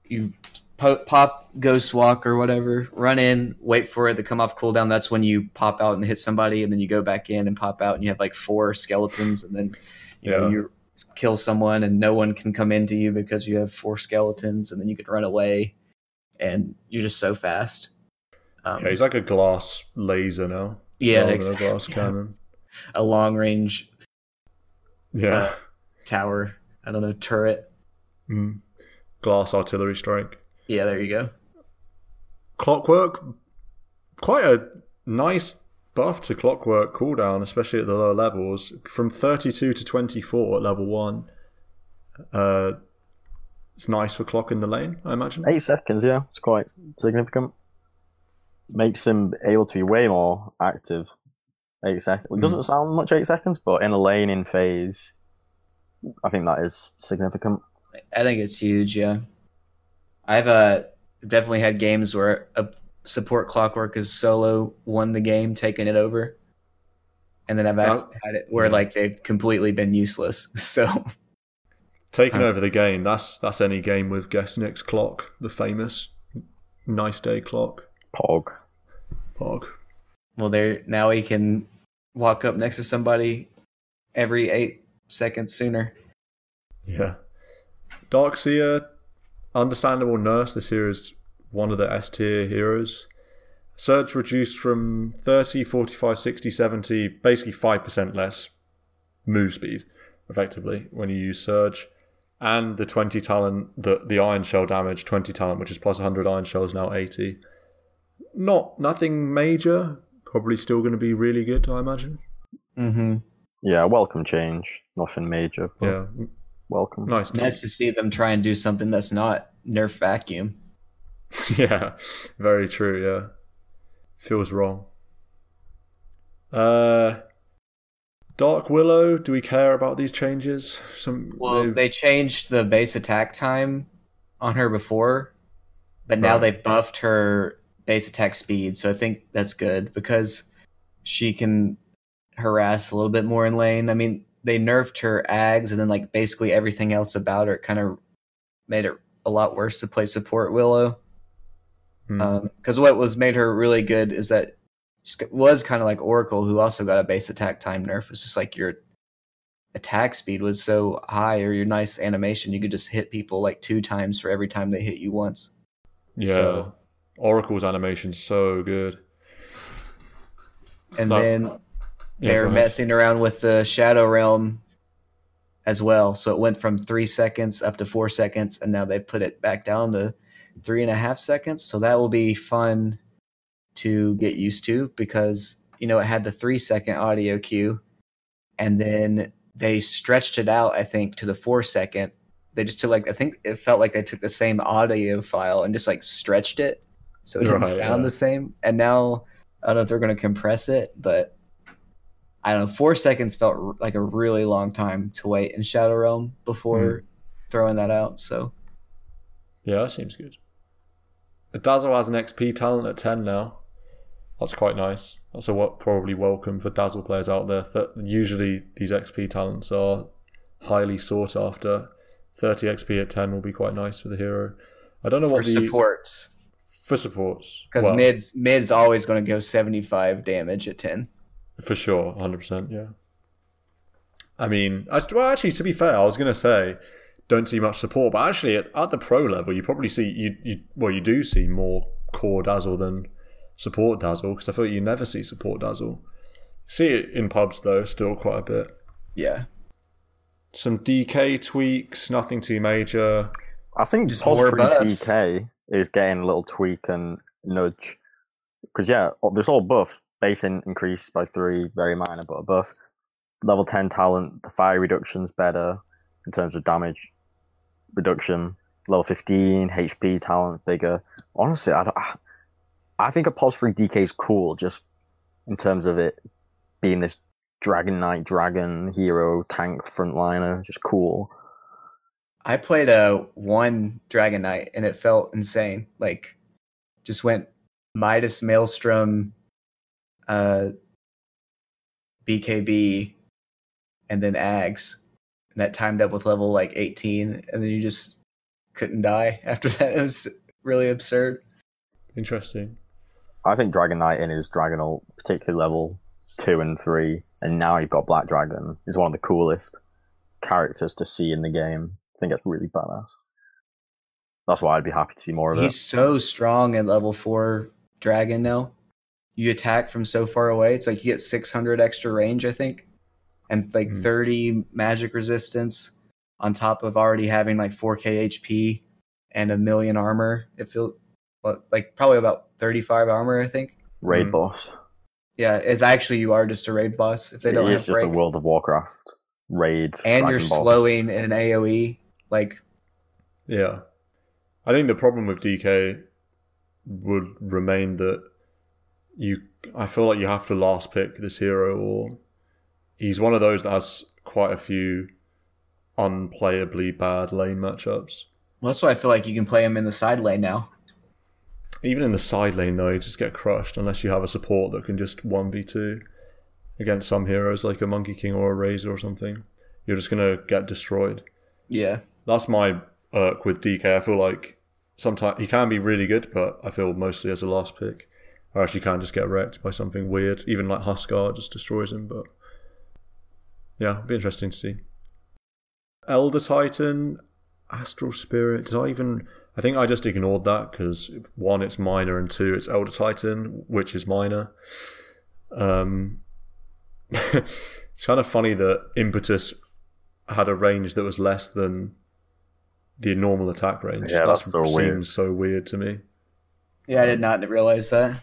you po- pop Ghost Walk or whatever, run in, wait for it to come off cooldown. That's when you pop out and hit somebody, and then you go back in and pop out, and you have like four skeletons, and then you know you kill someone, and no one can come into you because you have four skeletons, and then you can run away, and you're just so fast. Um, Yeah, he's like a glass laser now. yeah, exactly. a glass [LAUGHS] cannon. a long range Yeah. Uh, tower. I don't know turret. Mm. Glass artillery strike. Yeah, there you go. Clockwork, quite a nice buff to clockwork cooldown, especially at the lower levels. From 32 to 24 at level 1. Uh, it's nice for clock in the lane, I imagine. Eight seconds, yeah, it's quite significant. Makes him able to be way more active. Eight seconds. It doesn't sound much eight seconds, but in a lane in phase, I think that is significant. I think it's huge. Yeah, I've uh, definitely had games where a support clockwork is solo won the game, taking it over, and then I've Oh. had it where Yeah. like they've completely been useless. [LAUGHS] So Taking Huh. over the game, that's that's any game with guess next clock, the famous nice day clock. Pog. Pog. well, there now he can walk up next to somebody every eight seconds sooner. Yeah. Darkseer, understandable nerfs. This here is one of the S tier heroes. Surge reduced from 30, 45, 60, 70, basically 5% less move speed, effectively, when you use Surge. And the 20 talent, the, the Ion Shell damage, 20 talent, which is plus 100 Ion Shells, now 80. Not nothing major. Probably still going to be really good, I imagine. Mm-hmm. Yeah, welcome change. Nothing major. But Yeah. Welcome. Nice. to- Nice to see them try and do something that's not nerf vacuum. [LAUGHS] yeah, very true. Yeah, feels wrong. Uh, Dark Willow. Do we care about these changes? Some Well, they- they changed the base attack time on her before, but now Right. they've buffed her base attack speed. So I think that's good because she can harass a little bit more in lane. I mean, they nerfed her ags and then like basically everything else about her kind of made it a lot worse to play support Willow. Hmm. Because what was made her really good is that she was kind of like Oracle, who also got a base attack time nerf. It's just like your attack speed was so high, or your nice animation, you could just hit people like two times for every time they hit you once. yeah, so- Oracle's animation's so good. And No. then Yeah, they're messing around with the Shadow Realm as well. So it went from three seconds up to four seconds, and now they put it back down to three and a half seconds. So that will be fun to get used to because you know it had the three second audio cue, and then they stretched it out. I think to the four second. They just took like I think it felt like they took the same audio file and just like stretched it, so it didn't Right, sound yeah. the same. And now I don't know if they're going to compress it, but I don't know. Four seconds felt r- like a really long time to wait in Shadow Realm before hmm. throwing that out. So Yeah, that seems good. Dazzle has an XP talent at 10 now. That's quite nice. That's a what probably welcome for Dazzle players out there. Th- usually these XP talents are highly sought after. 30 XP at 10 will be quite nice for the hero. I don't know for what the supports, for supports because Well, mid's mid's always going to go seventy five damage at ten. For sure, hundred percent. Yeah. I mean, I, well, actually, to be fair, I was going to say don't see much support, but actually, at, at the pro level, you probably see you, you well, you do see more core dazzle than support dazzle because I feel like you never see support dazzle. See it in pubs though, still quite a bit. Yeah, Some DK tweaks, nothing too major. I think Just just more buffs. DK is getting a little tweak and nudge. Because, yeah, there's all buff. Base in increased by three, very minor, but a buff. Level 10 talent, the fire reduction's better in terms of damage reduction. Level 15, HP talent bigger. Honestly, I, don't, I think a pos free DK is cool just in terms of it being this Dragon Knight, Dragon hero, tank frontliner. Just cool. I played a one Dragon Knight and it felt insane. Like, just went Midas Maelstrom, uh, BKB, and then Ags, and that timed up with level like eighteen, and then you just couldn't die [LAUGHS] after that. It was really absurd. Interesting. I think Dragon Knight in his Dragonal, particularly level two and three, and now you've got Black Dragon, is one of the coolest characters to see in the game. I think it's really badass. That's why I'd be happy to see more of it. He's so strong at level four dragon now. You attack from so far away. It's like you get 600 extra range, I think, and like Hmm. 30 magic resistance on top of already having like 4k HP and a million armor. It feels like probably about 35 armor, I think. Raid Mhm. boss. Yeah, it's actually you are just a raid boss if they don't is have just a break. World of Warcraft raid. and you're boss. slowing in an AOE. Like Yeah. I think the problem with DK would remain that you I feel like you have to last pick this hero or he's one of those that has quite a few unplayably bad lane matchups. well, that's why I feel like you can play him in the side lane now. Even in the side lane though, you just get crushed unless you have a support that can just 1v2 against some heroes like a Monkey King or a Razor or something. You're just gonna get destroyed. Yeah. that's my irk with DK. I feel like sometimes he can be really good, but I feel mostly as a last pick, or actually can just get wrecked by something weird. Even like Huskar just destroys him. But yeah, it'll be interesting to see. Elder Titan, Astral Spirit. Did I even? I think I just ignored that because one, it's minor, and two, it's Elder Titan, which is minor. Um, [LAUGHS] it's kind of funny that Impetus had a range that was less than the normal attack range. Yeah, that that's so seems weird. so weird to me. Yeah, I did not realize that.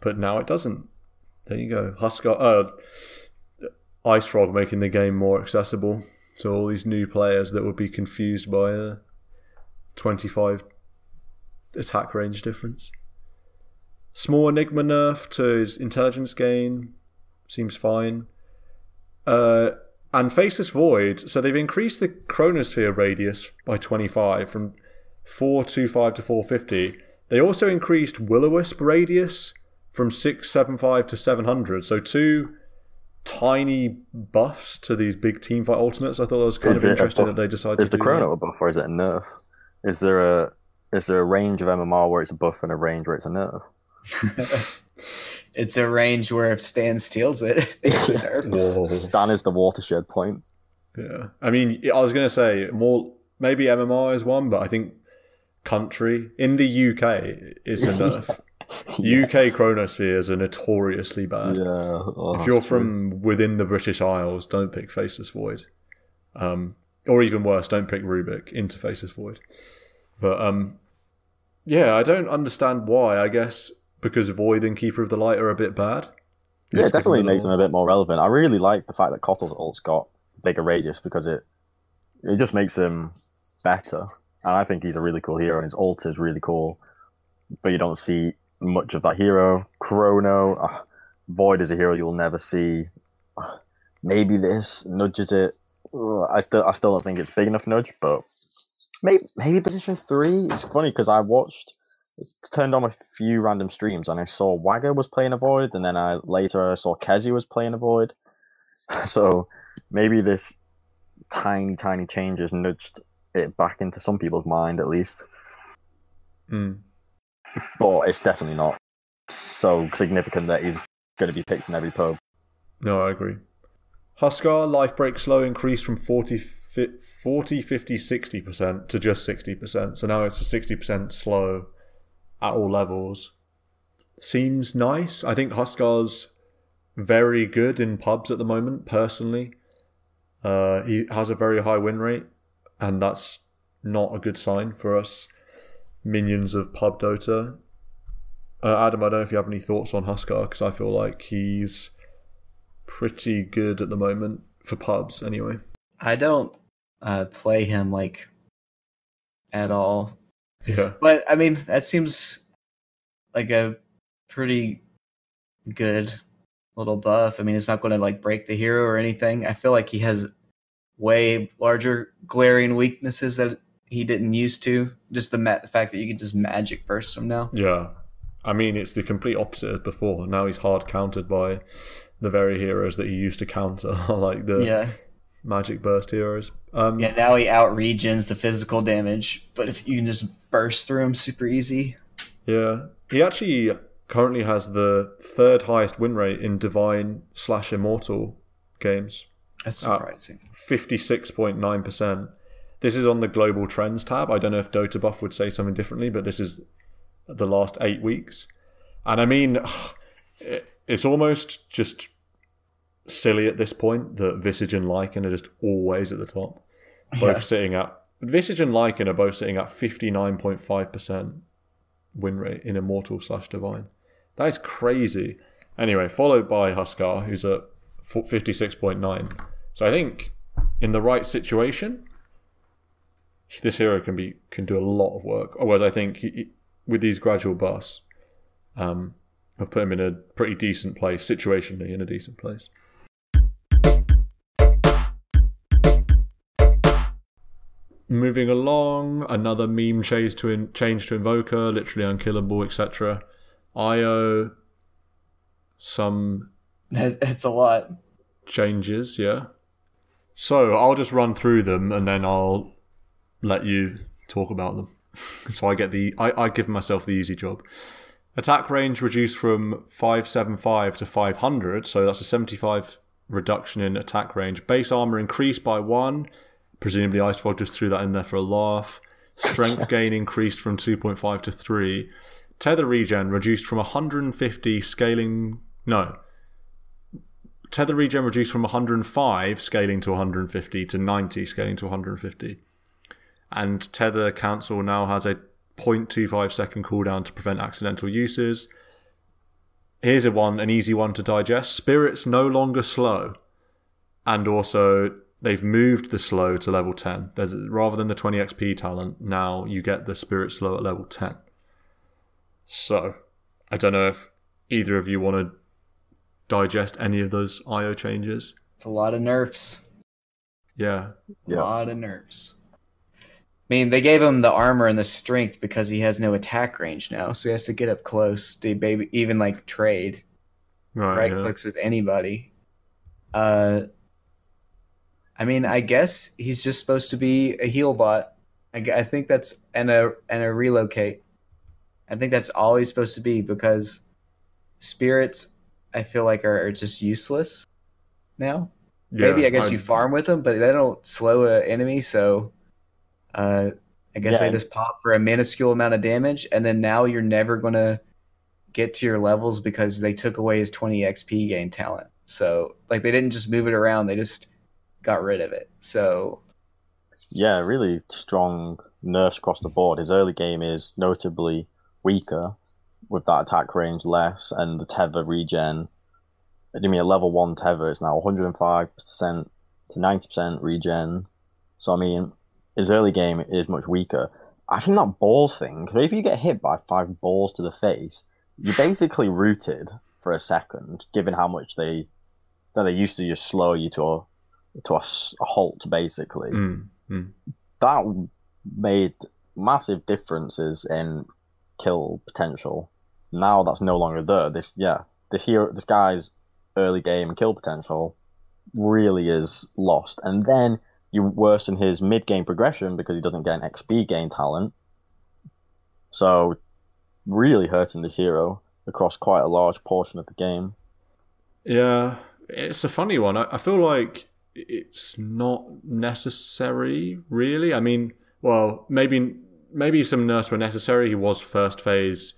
But now it doesn't. There you go. Huskar, uh, Ice Frog making the game more accessible to all these new players that would be confused by a 25 attack range difference. Small Enigma nerf to his intelligence gain seems fine. Uh, and Faceless Void, so they've increased the chronosphere radius by 25 from 425 to 450. They also increased Will-O-Wisp radius from 675 to 700. So two tiny buffs to these big team fight ultimates. I thought that was kind Is of interesting that they decided Is to the do chrono a buff or is it a nerf? Is there a is there a range of MMR where it's a buff and a range where it's a nerf? [LAUGHS] it's a range where if Stan steals it, [LAUGHS] it's a nerf. that. [LAUGHS] Whoa. Stan is the watershed point. Yeah. I mean, I was going to say more, maybe MMR is one, but I think country in the UK is a nerf. [LAUGHS] UK chronospheres are notoriously bad. Yeah. oh, if you're true. from within the British Isles, don't pick Faceless Void. Um, or even worse, don't pick Rubik into Faceless Void. But um, yeah, I don't understand why. I guess because Void and Keeper of the Light are a bit bad. Yeah, it definitely makes them a bit more relevant. I really like the fact that KotL's ult's got bigger radius because it it just makes him better. And I think he's a really cool hero, and his ult is really cool. But you don't see much of that hero. Chrono, ah, Void is a hero you'll never see. Ah, Maybe this nudges it. Ugh, I still, I still don't think it's big enough nudge, but maybe, maybe position three. It's funny because I watched, turned on a few random streams, and I saw Wagger was playing a Void, and then I later I saw Keji was playing a Void. [LAUGHS] so maybe this tiny, tiny change has nudged it back into some people's mind at least. Mm. But it's definitely not so significant that he's going to be picked in every pub. No, I agree. Huskar life break slow increased from 40, 40 50, 60% to just 60%. So now it's a 60% slow at all levels. Seems nice. I think Huskar's very good in pubs at the moment, personally. Uh, he has a very high win rate, and that's not a good sign for us minions of pub Dota. Uh, Adam, I don't know if you have any thoughts on Huskar, because I feel like he's pretty good at the moment for pubs anyway. I don't uh, play him like at all. Yeah. But I mean, that seems like a pretty good little buff. I mean, it's not going to like break the hero or anything. I feel like he has way larger glaring weaknesses that he didn't used to. Just the, ma- the fact that you can just magic burst him now. Yeah. I mean, it's the complete opposite of before. Now he's hard countered by the very heroes that he used to counter, [LAUGHS] like the Yeah, magic burst heroes. Um, yeah. Now he out regions the physical damage, but if you can just burst through him super easy. Yeah. He actually currently has the third highest win rate in Divine slash Immortal games. That's Uh, surprising. 56.9%. This is on the global trends tab. I don't know if Dota Buff would say something differently, but this is the last eight weeks. And I mean, [SIGHS] it's almost just silly at this point that Visage and Lycan are just always at the top. Both Yeah. sitting at. Visage and Lycan are both sitting at 59.5% win rate in Immortal slash Divine. That is crazy. Anyway, followed by Huskar, who's at 56.9. So I think in the right situation, this hero can be can do a lot of work. Whereas I think he, with these gradual buffs, um, I've put him in a pretty decent place, situationally in a decent place. Moving along, another meme change to in, change to Invoker, literally unkillable, etc. Io, some That's a lot. changes, yeah. So I'll just run through them and then I'll let you talk about them. [LAUGHS] so I get the I, I give myself the easy job. Attack range reduced from 575 to 500, so that's a 75 reduction in attack range. Base armor increased by one. Presumably, Icefrog just threw that in there for a laugh. Strength [LAUGHS] gain increased from 2.5 to 3. Tether regen reduced from 150 scaling. No, tether regen reduced from 105 scaling to 150 to 90 scaling to 150 and tether cancel now has a 0.25 second cooldown to prevent accidental uses here's a one an easy one to digest spirits no longer slow and also they've moved the slow to level 10 there's rather than the 20 xp talent now you get the spirit slow at level 10 so i don't know if either of you want to digest any of those IO changes. It's a lot of nerfs. Yeah. A lot of nerfs. I mean, they gave him the armor and the strength because he has no attack range now, so he has to get up close to baby even like trade Right. right yeah. clicks with anybody. Uh, I mean, I guess he's just supposed to be a heal bot. I, I think that's and a and a relocate. I think that's all he's supposed to be because spirits, I feel like are, are just useless now. Yeah, Maybe I guess I- you farm with them, but they don't slow an enemy, so uh, I guess Yeah, they just pop for a minuscule amount of damage, and then now you're never gonna get to your levels because they took away his 20 XP gain talent. So like they didn't just move it around; they just got rid of it. So Yeah, really strong nerfs across the board. His early game is notably weaker with that attack range less and the tether regen. I mean, a level one tether is now 105% to 90% regen. So, I mean, his early game is much weaker. I think that ball thing, if you get hit by five balls to the face, you're basically rooted for a second, given how much they that they used to just slow you to a to a, halt, basically Mm, mm. that made massive differences in kill potential. Now that's no longer there. This yeah, this hero, this guy's early game kill potential really is lost. And then you worsen his mid game progression because he doesn't get an XP gain talent. So really hurting this hero across quite a large portion of the game. Yeah, it's a funny one. I, feel like it's not necessary, really. I mean, well, maybe maybe some nerfs were necessary. He was first phase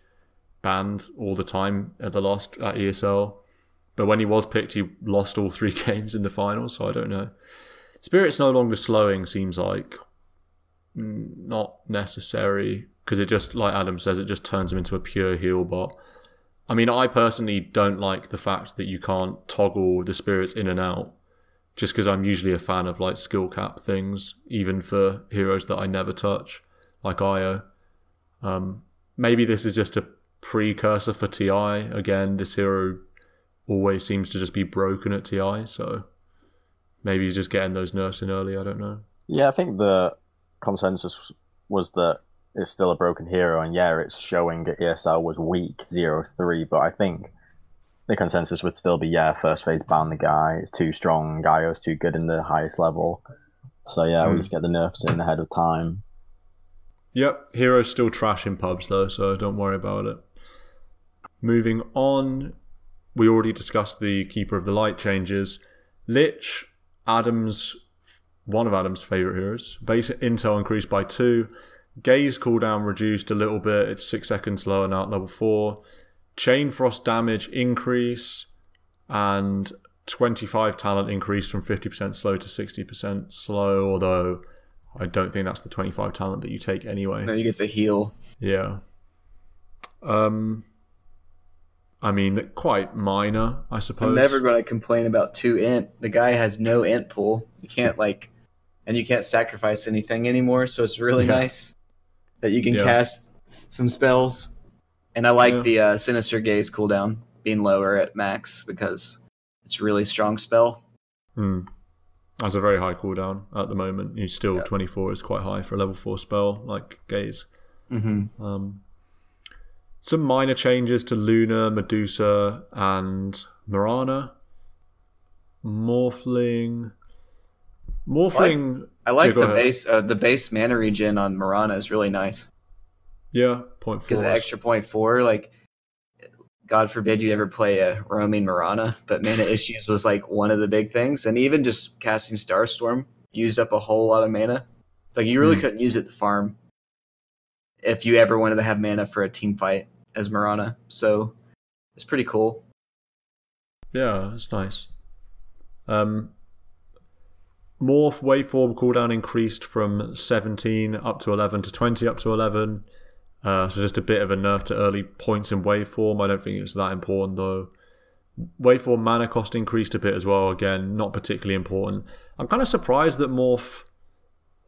banned all the time at the last at ESL, but when he was picked, he lost all three [LAUGHS] games in the finals. So I don't know. Spirit's no longer slowing. Seems like not necessary because it just, like Adam says, it just turns him into a pure heal bot. I mean, I personally don't like the fact that you can't toggle the spirits in and out, just because I'm usually a fan of like skill cap things, even for heroes that I never touch, like Io. Um, maybe this is just a precursor for TI. Again, this hero always seems to just be broken at TI, so maybe he's just getting those nerfs in early. I don't know. Yeah, I think the consensus was that it's still a broken hero, and yeah, it's showing that ESL was weak 0 3, but I think the consensus would still be yeah, first phase ban the guy, it's too strong, Gaio's too good in the highest level. So yeah, we Hmm. just get the nerfs in ahead of time. Yep, Hero's still trash in pubs though, so don't worry about it. Moving on, we already discussed the Keeper of the Light changes. Lich, Adam's one of Adam's favorite heroes. Base intel increased by two. Gaze cooldown reduced a little bit. It's six seconds lower now at level four. Chain frost damage increase and 25 talent increase from 50% slow to 60% slow, although I don't think that's the 25 talent that you take anyway. then you get the heal. Yeah. Um I mean quite minor, I suppose. I'm never going to complain about two int. The guy has no int pool. You can't like, and you can't sacrifice anything anymore. So it's really Yeah. nice that you can Yeah. cast some spells. And I like Yeah. the uh, sinister gaze cooldown being lower at max because it's a really strong spell. Hmm. That's a very high cooldown at the moment. You still Yeah. 24 is quite high for a level 4 spell like Gaze. Mm-hmm. Um, some minor changes to Luna, Medusa, and Mirana. Morphling. Morphling. I like Yeah, the ahead. base. Uh, the base mana regen on Mirana is really nice Yeah, four. because extra point four, like, God forbid you ever play a roaming Mirana, but mana [LAUGHS] issues was like one of the big things, and even just casting Starstorm used up a whole lot of mana. Like you really Hmm. couldn't use it to farm if you ever wanted to have mana for a team fight as Mirana. So it's pretty cool. Yeah, that's nice. Um, Morph waveform cooldown increased from 17 up to 11 to 20 up to 11. Uh, so just a bit of a nerf to early points in waveform. I don't think it's that important though. Waveform mana cost increased a bit as well. Again, not particularly important. I'm kind of surprised that Morph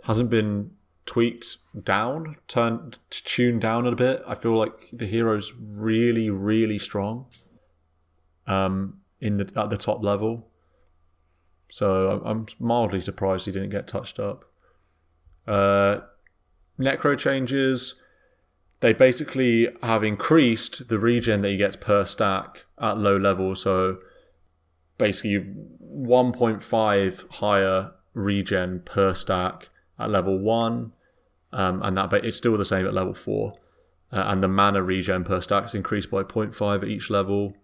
hasn't been tweaked down, turned tuned down a bit. I feel like the hero's really, really strong. Um, in the at the top level. So I'm- mildly surprised he didn't get touched up. Uh, necro changes. They basically have increased the regen that he gets per stack at low level. So basically 1.5 higher regen per stack at level one, um, and that but it's still the same at level four. Uh, and the mana regen per stack is increased by 0.5 at each level.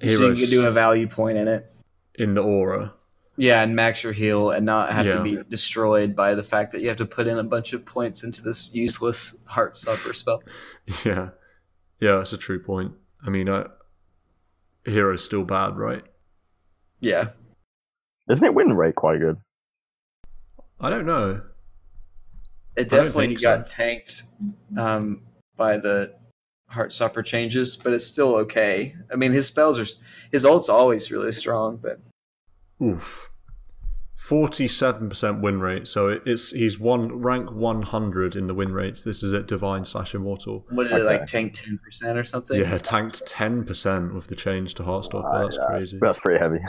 so you Heroes could do a value point in it. in the aura. Yeah, and max your heal and not have Yeah. to be destroyed by the fact that you have to put in a bunch of points into this useless heart stopper spell. [LAUGHS] Yeah, Yeah, that's a true point. I mean, uh, Hero's still bad, right? Yeah. Isn't it win rate quite good? I don't know. It definitely got so. tanked um, by the heart Heartstopper changes, but it's still okay. I mean, his spells are his ult's always really strong, but Oof. Forty-seven percent win rate. So it's he's one rank one hundred in the win rates. This is at Divine slash Immortal. what did it like tank ten percent or something? Yeah, tanked ten percent with the change to Heartstopper. Ah, That's yeah, crazy. That's pretty heavy.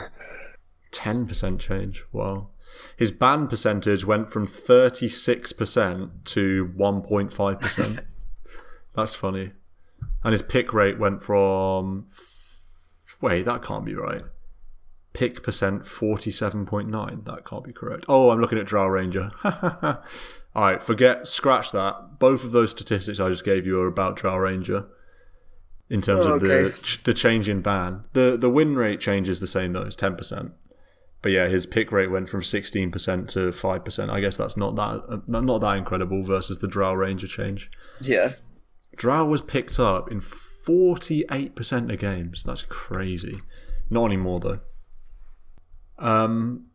Ten percent change. Wow. His ban percentage went from thirty six percent to one point five percent. [LAUGHS] That's funny. And his pick rate went from wait, that can't be right. Pick percent forty seven point nine. That can't be correct. Oh, I'm looking at Drow Ranger. [LAUGHS] All right, forget, scratch that. Both of those statistics I just gave you are about Drow Ranger. In terms Oh, of the the change in ban, the the win rate change is the same though. It's ten percent. But yeah, his pick rate went from sixteen percent to five percent. I guess that's not that uh, not that incredible versus the Drow Ranger change. yeah. Drow was picked up in forty eight percent of games. That's crazy. Not anymore though. Um,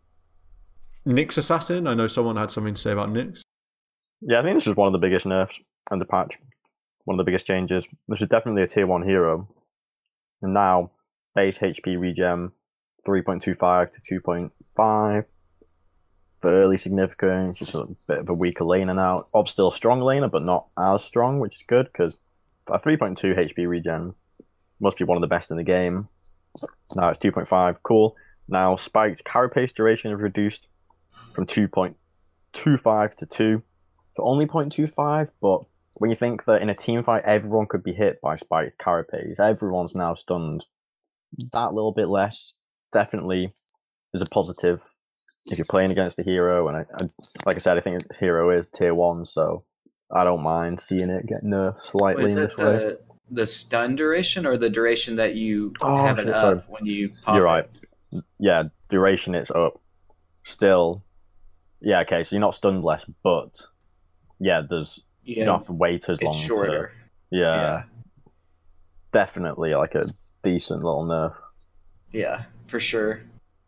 Nyx Assassin. I know someone had something to say about Nyx. Yeah, I think this is one of the biggest nerfs and the patch. One of the biggest changes. This is definitely a tier one hero. And now, base HP regen 3.25 to 2.5. Fairly significant. She's a bit of a weaker laner now. Ob still a strong laner, but not as strong, which is good because a 3.2 HP regen must be one of the best in the game. Now it's 2.5. Cool. Now spiked carapace duration is reduced from 2.25 to 2 to only 0.25, but when you think that in a team fight everyone could be hit by spiked carapace, everyone's now stunned. That little bit less definitely is a positive if you're playing against a hero. And I, I, like I said, I think hero is tier one, so I don't mind seeing it get nerfed slightly in it this way. the the stun duration or the duration that you Oh, have it up sorry. when you pop You're it? right. Yeah, duration it's up. Still, yeah, okay. So you're not stunned less, but yeah, there's you Yeah, don't have to wait as long. it's to- shorter. yeah, yeah, definitely like a decent little nerf. yeah, for sure.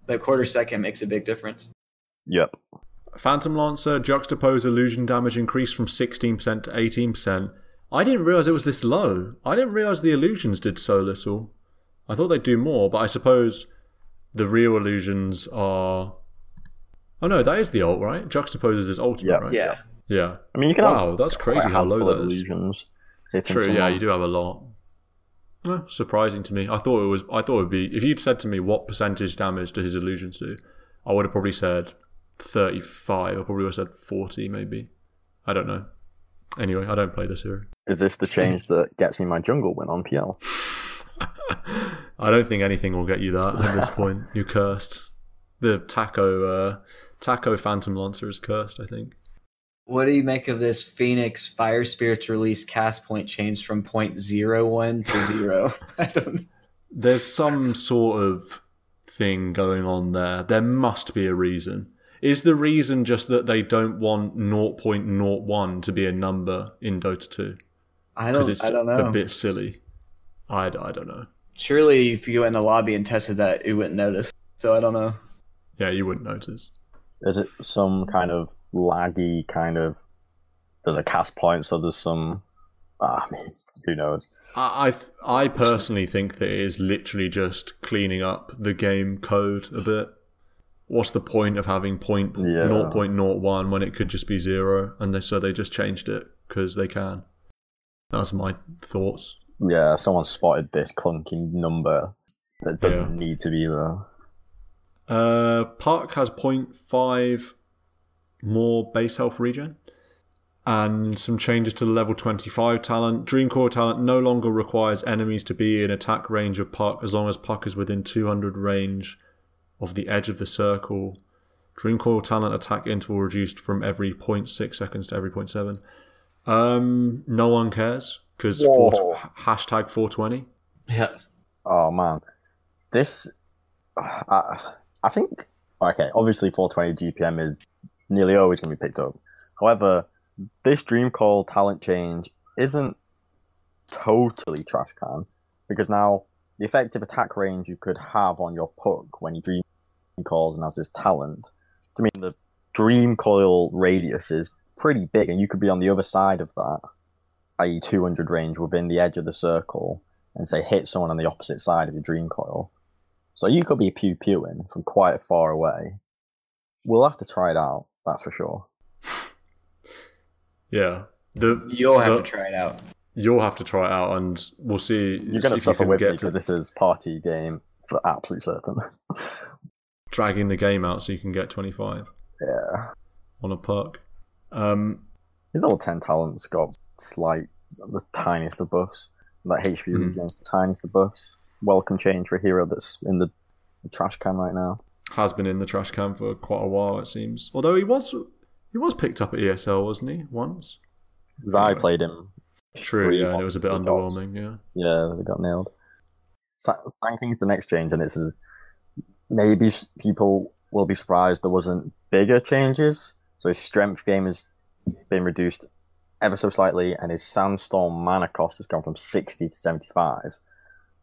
The quarter second makes a big difference. Yep. Phantom Lancer juxtapose illusion damage increased from 16% to 18%. I didn't realize it was this low. I didn't realize the illusions did so little. I thought they'd do more, but I suppose the real illusions are. Oh no, that is the ult, right? Juxtaposes is ultimate, Yeah. right? Yeah, Yeah. I mean, you can Wow, have that's crazy how low handful that of is. illusions hitting True, yeah, you do have a lot. Well, surprising to me. I thought it was. I thought it would be. If you'd said to me what percentage damage do his illusions do, I would have probably said thirty-five. I probably would have said forty, maybe. I don't know. Anyway, I don't play this hero. Is this the change that gets me my jungle win on PL? [LAUGHS] I don't think anything will get you that at this point. You're cursed. The Takko, uh, Takko Phantom Lancer is cursed. I think. What do you make of this Phoenix Fire Spirits release cast point change from 0.01 to zero? [LAUGHS] I don't. There's some sort of thing going on there. There must be a reason. Is the reason just that they don't want 0.01 to be a number in Dota 2? I don't. it's I don't know. a bit silly. I, I don't know. Surely, if you went in the lobby and tested that, you wouldn't notice. So I don't know. Yeah, you wouldn't notice. Is it some kind of laggy kind of? There's a cast point, so there's some. Ah, I mean, who knows? I, I, I personally think that it is literally just cleaning up the game code a bit. What's the point of having point Yeah. 0.01 when it could just be zero? And they, so they just changed it because they can. That's my thoughts. Yeah, someone spotted this clunky number that doesn't need to be there. Uh, Puck has 0.5 more base health regen. And some changes to the level 25 talent. Dream Coil talent no longer requires enemies to be in attack range of Puck as long as Puck is within 200 range of the edge of the circle. Dream Coil talent attack interval reduced from every 0.6 seconds to every 0.7. Um, no one cares because Whoa. hashtag 420. Yeah. Oh man, this. I, I think okay. Obviously, 420 GPM is nearly always going to be picked up. However, this Dream Coil talent change isn't totally trash can because now the effective attack range you could have on your puck when you dream coils and has this talent. I mean, the dream coil radius is pretty big, and you could be on the other side of that, i.e., 200 range within the edge of the circle, and say hit someone on the opposite side of your dream coil. So you could be pew pewing from quite far away. We'll have to try it out, that's for sure. Yeah. The, You'll have the- to try it out. You'll have to try it out, and we'll see. You're going to if you suffer can with me because to this is party game for absolute certain. [LAUGHS] dragging the game out so you can get 25 yeah. on a puck. Um, His level 10 talent's got slight, the tiniest of buffs. That HP Mhm. regen's the tiniest of buffs. Welcome change for a hero that's in the, the trash can right now. Has been in the trash can for quite a while, it seems. Although he was he was picked up at ESL, wasn't he? Once. Zai played him. True, Three yeah, and it was a bit underwhelming. Yeah. Yeah, they got nailed. Sa- Sand King's the next change, and it's a, maybe people will be surprised there wasn't bigger changes. So his strength game has been reduced ever so slightly, and his sandstorm mana cost has gone from sixty to seventy-five,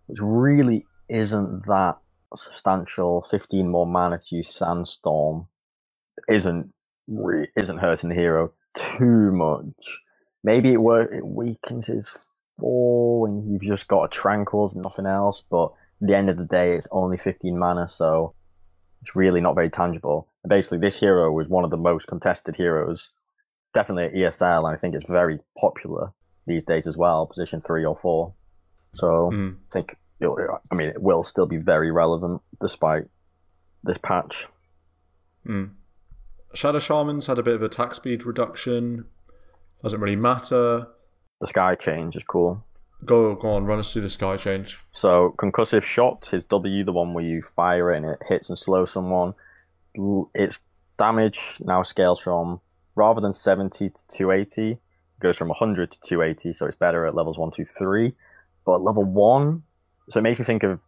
which really isn't that substantial. Fifteen more mana to use sandstorm isn't re- isn't hurting the hero too much. Maybe it work it weakens his four when you've just got a tranquils and nothing else, but at the end of the day it's only fifteen mana, so it's really not very tangible. And basically this hero was one of the most contested heroes, definitely at ESL, and I think it's very popular these days as well, position three or four. So Mm. I think I mean it will still be very relevant despite this patch. Mm. Shadow Shamans had a bit of attack speed reduction. Doesn't really matter. The sky change is cool. Go go on, run us through the sky change. So concussive shot is W, the one where you fire it and it hits and slows someone. Its damage now scales from rather than 70 to 280, it goes from 100 to 280, so it's better at levels 1, 2, 3. But at level 1, so it makes me think of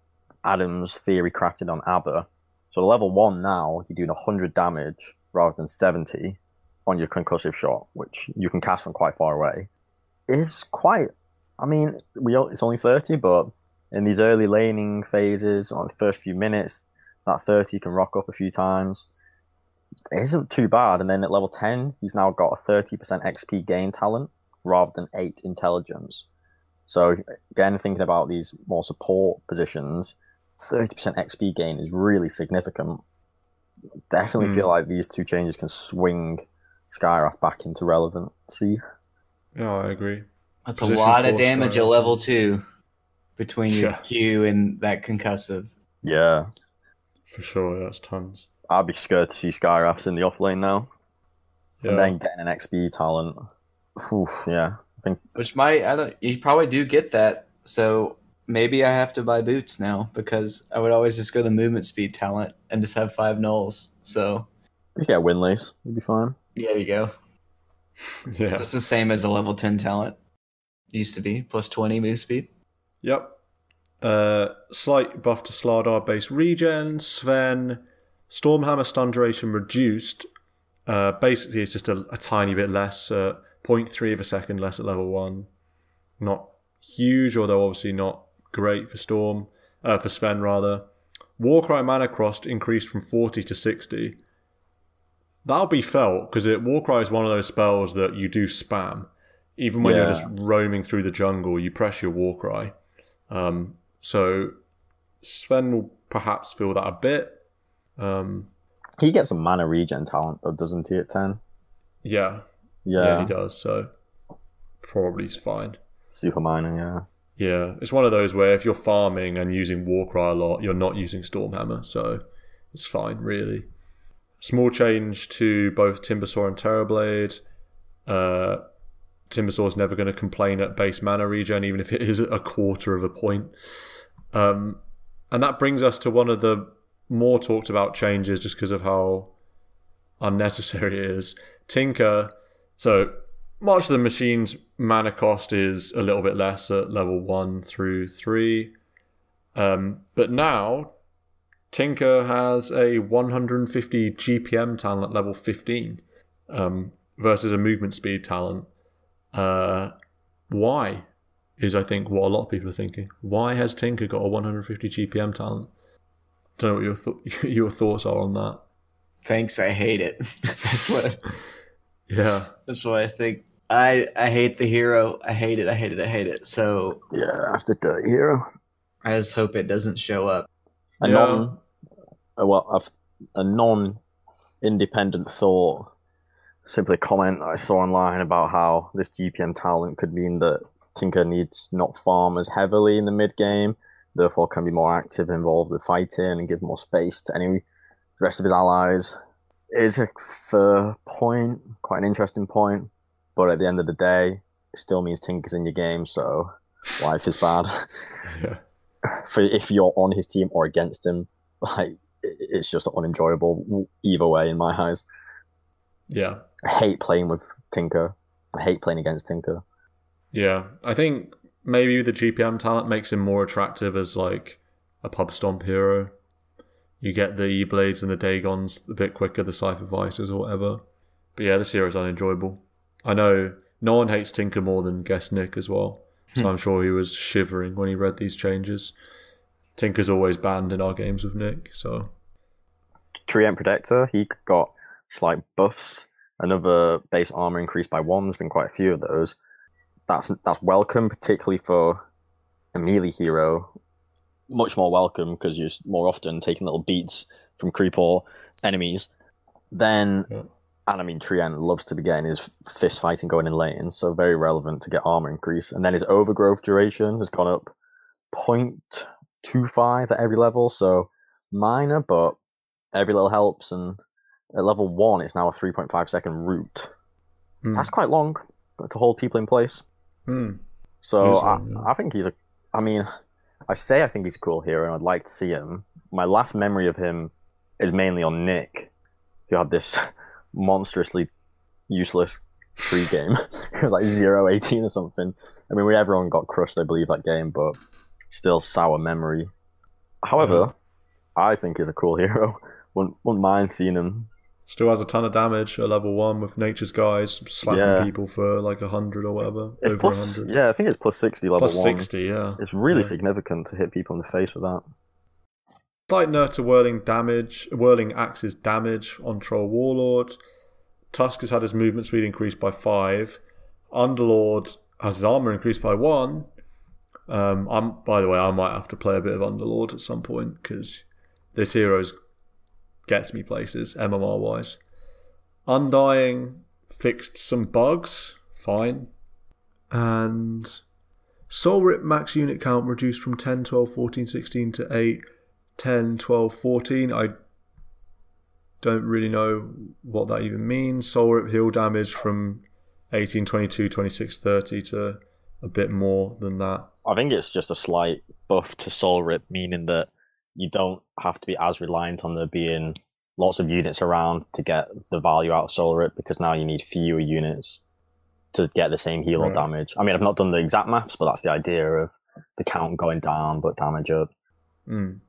Adam's theory crafted on ABBA. So level 1 now, you're doing 100 damage rather than 70 on your concussive shot, which you can cast from quite far away. Is quite, I mean, we it's only 30, but in these early laning phases, on the first few minutes, that 30 can rock up a few times. It isn't too bad. And then at level 10, he's now got a 30% XP gain talent rather than 8 intelligence. So, again, thinking about these more support positions, 30% XP gain is really significant. Definitely Hmm. feel like these two changes can swing Skywrath back into relevancy. Yeah, I agree. That's Position a lot of damage star. at level two between your Yeah. Q and that concussive. Yeah. For sure, that's tons. I'd be scared to see Skywraths in the offlane now. Yeah. and then getting an XP talent. Oof, yeah, I think Which might I don't you probably do get that. So maybe I have to buy boots now because I would always just go the movement speed talent and just have five nulls. So if you get a wind lace, you'd be fine. yeah, there you go. [LAUGHS] yeah. That's the same as the level ten talent. Used to be plus twenty move speed. Yep. Uh, slight buff to Slardar base regen. Sven, Stormhammer stun duration reduced. Uh, basically, it's just a, a tiny bit less. Uh, 0.3 of a second less at level 1. Not huge, although obviously not great for Storm. Uh, for Sven, rather. Warcry mana cost increased from 40 to 60. That'll be felt, because Warcry is one of those spells that you do spam. Even when you're just roaming through the jungle, you press your Warcry. Um, so Sven will perhaps feel that a bit. Um, He gets a mana regen talent, though, doesn't he? At ten, yeah, yeah, yeah, he does. So probably is fine. super minor, yeah. Yeah, it's one of those where if you're farming and using Warcry a lot, you're not using Stormhammer, so it's fine, really. Small change to both Timbersaw and Terrorblade. Uh, Timbersaw's never going to complain at base mana regen, even if it is a quarter of a point. Um, and that brings us to one of the more talked about changes just because of how unnecessary [LAUGHS] it is. Tinker, so March of the Machines mana cost is a little bit less at level 1 through 3. Um, but now, Tinker has a 150 GPM talent at level 15 um, versus a movement speed talent. Uh, why? is I think what a lot of people are thinking. Why has Tinker got a 150 GPM talent? Don't know what your th- [LAUGHS] your thoughts are on that. Thanks, I hate it. [LAUGHS] that's what [LAUGHS] Yeah, that's why I think. I I hate the hero. I hate it. I hate it. I hate it. So Yeah, that's the dirty hero. I just hope it doesn't show up. A Yeah. non, well, a, a non-independent thought. Simply a comment that I saw online about how this GPM talent could mean that Tinker needs not farm as heavily in the mid game, therefore can be more active and involved with fighting and give more space to any rest of his allies. It is a fair point, quite an interesting point, but at the end of the day, it still means Tinker's in your game, so life is bad. [LAUGHS] yeah, for if you're on his team or against him, like it's just unenjoyable either way in my eyes. yeah, I hate playing with Tinker. I hate playing against Tinker. yeah. I think maybe the GPM talent makes him more attractive as like a pub stomp hero. You get the E blades and the Dagons a bit quicker, the Cypher Vices or whatever. But yeah, this hero is unenjoyable. I know no one hates Tinker more than Guest Nick as well. So hmm. I'm sure he was shivering when he read these changes. Tinker's always banned in our games with Nick, so Treant Protector, he got slight buffs. Another base armor increased by one. There's been quite a few of those. That's that's welcome, particularly for a melee hero. Much more welcome because you're more often taking little beats from creep or enemies. Then, Yeah. and I mean, Treant loves to be getting his fist fighting going in lanes, so very relevant to get armor increase. And then his overgrowth duration has gone up 0.25 at every level, so minor, but every little helps. And at level one, it's now a 3.5 second root. Hmm. That's quite long to hold people in place. Hmm. So I. I think he's a. I mean, I say I think he's a cool hero, and I'd like to see him. My last memory of him is mainly on Nick, who had this [LAUGHS] monstrously useless free game. [LAUGHS] it was like 0 18 or something. I mean, we everyone got crushed, I believe, that game, but still sour memory. However, mm-hmm. I think he's a cool hero. [LAUGHS] wouldn't, wouldn't mind seeing him. Still has a ton of damage at level one with Nature's Guise slapping Yeah. people for like a hundred or whatever. It's plus, yeah, I think it's plus 60 level Plus one. sixty, yeah. It's really Yeah. significant to hit people in the face with that. Slight nerf to whirling damage, whirling axes damage on Troll Warlord. Tusk has had his movement speed increased by five. Underlord has his armor increased by one. Um, I'm by the way, I might have to play a bit of Underlord at some point because this hero's gets me places MMR wise. Undying fixed some bugs, fine, and Soul Rip max unit count reduced from 10, 12, 14, 16 to 8, 10, 12, 14. I don't really know what that even means. Soul Rip heal damage from 18, 22, 26, 30 to a bit more than that. I think it's just a slight buff to Soul Rip, meaning that you don't have to be as reliant on there being lots of units around to get the value out of Soul Rip because now you need fewer units to get the same heal or damage. I mean, I've not done the exact maps, but that's the idea of the count going down but damage up. Mm.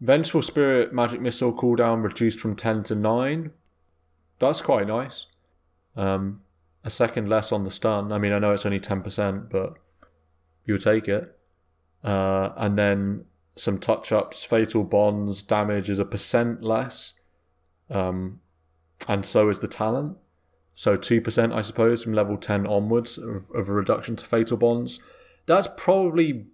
Vengeful Spirit magic missile cooldown reduced from 10 to 9. That's quite nice. Um, a second less on the stun. I mean, I know it's only 10%, but you'll take it. Uh, and then some touch ups. Fatal Bonds damage is a percent less. Um, and so is the talent. So 2%, I suppose, from level 10 onwards of, of a reduction to Fatal Bonds. That's probably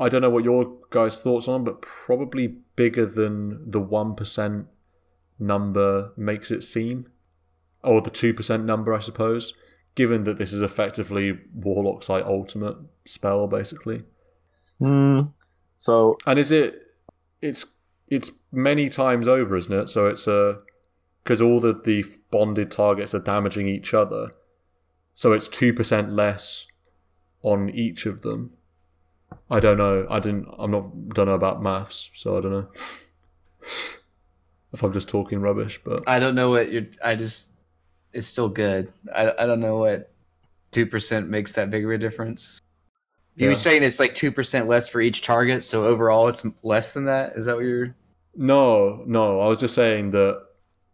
I don't know what your guys' thoughts on, but probably bigger than the one percent number makes it seem, or the two percent number, I suppose. Given that this is effectively Warlock's like ultimate spell, basically, Hmm. So and is it? It's it's many times over, isn't it? So it's a because all the the bonded targets are damaging each other, so it's two percent less on each of them. I don't know. I didn't. I'm not. Don't know about maths, so I don't know [LAUGHS] if I'm just talking rubbish. But I don't know what you're. I just. It's still good. I, I don't know what two percent makes that big of a difference. You Yeah. were saying it's like two percent less for each target, so overall it's less than that. Is that what you're? no, no. I was just saying that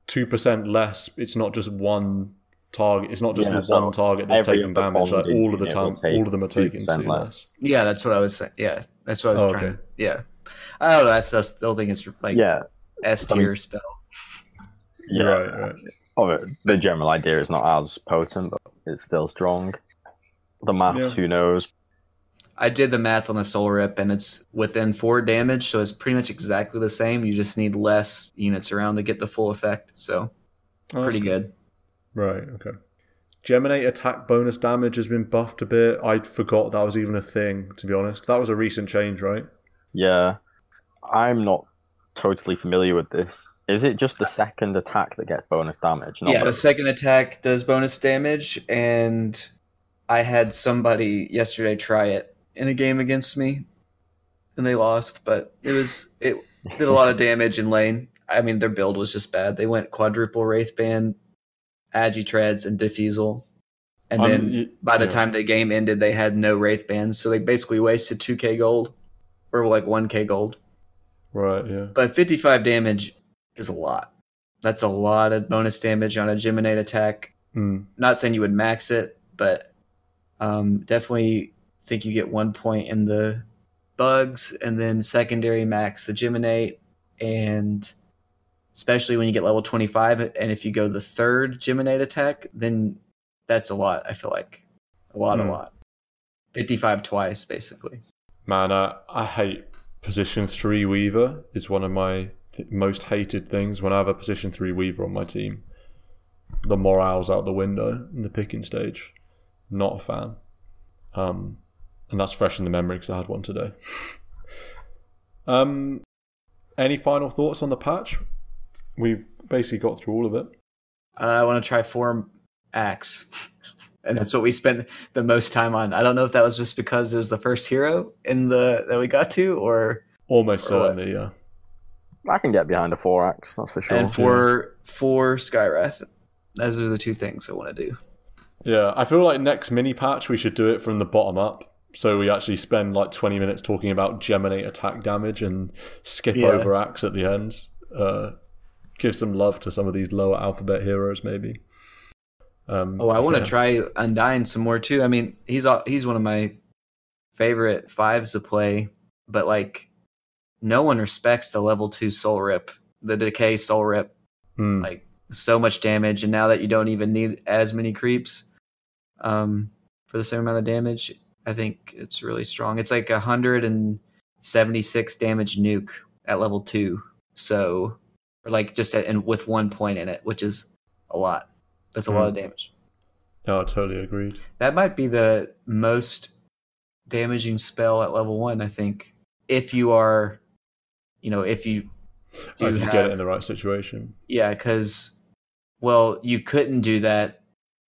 two percent less. It's not just one target. It's not just Yeah, the so one target that's every taking damage. Like all of the time, take all of them are taking 2% less. less. Yeah, that's what I was saying. Yeah, that's what I was Oh, trying. okay. Yeah, I don't know. I still- still think it's like Yeah, S tier spell. yeah. Right, right. Oh, the general idea is not as potent, but it's still strong. The math, Yeah. who knows? I did the math on the soul rip, and it's within four damage, so it's pretty much exactly the same. You just need less units around to get the full effect. So Oh, that's pretty good. Right, okay. Geminate attack bonus damage has been buffed a bit. I forgot that was even a thing, to be honest. That was a recent change, right? Yeah, I'm not totally familiar with this. Is it just the second attack that gets bonus damage? Not yeah, the- the second attack does bonus damage, and I had somebody yesterday try it in a game against me, and they lost. But it was it did a lot of [LAUGHS] damage in lane. I mean, their build was just bad. They went quadruple wraith band, agi treads, and diffusal, and I'm- then by the yeah. time the game ended, they had no wraith bands, so they basically wasted two k gold, or like one k gold. Right, yeah. But 55 damage is a lot. That's a lot of bonus damage on a Geminate attack. Mm. Not saying you would max it, but um, definitely think you get one point in the bugs, and then secondary max the Geminate, and especially when you get level 25, and if you go the third Geminate attack, then that's a lot, I feel like. A lot, Hmm. a lot. 55 twice, basically. Man, I, I hate position three Weaver. Is one of my th- most hated things. When I have a position three Weaver on my team, the morale's out the window in the picking stage. Not a fan. Um, and that's fresh in the memory because I had one today. um, any final thoughts on the patch? We've basically got through all of it. I want to try 4 Axe. [LAUGHS] And that's what we spent the most time on. I don't know if that was just because it was the first hero in the that we got to, or Almost Or what? certainly, yeah. I can get behind a four axe. That's for sure. and for for Skywrath. Those are the two things I want to do. Yeah, I feel like next mini patch we should do it from the bottom up. So we actually spend like 20 minutes talking about Geminate attack damage and skip Yeah. over axe at the end. Uh, give some love to some of these lower alphabet heroes, maybe. Um, Oh, I want to yeah. try Undying some more too. I mean, he's he's one of my favorite fives to play, but like, no one respects the level two Soul Rip, the Decay Soul Rip. Hmm. like so much damage and now that you don't even need as many creeps um for the same amount of damage i think it's really strong it's like a 176 damage nuke at level 2 so or like just at, and with one point in it which is a lot that's a lot of damage No, I totally agreed. that might be the most damaging spell at level 1 i think if you are you know if you do if you have, get it in the right situation. yeah, because well, you couldn't do that.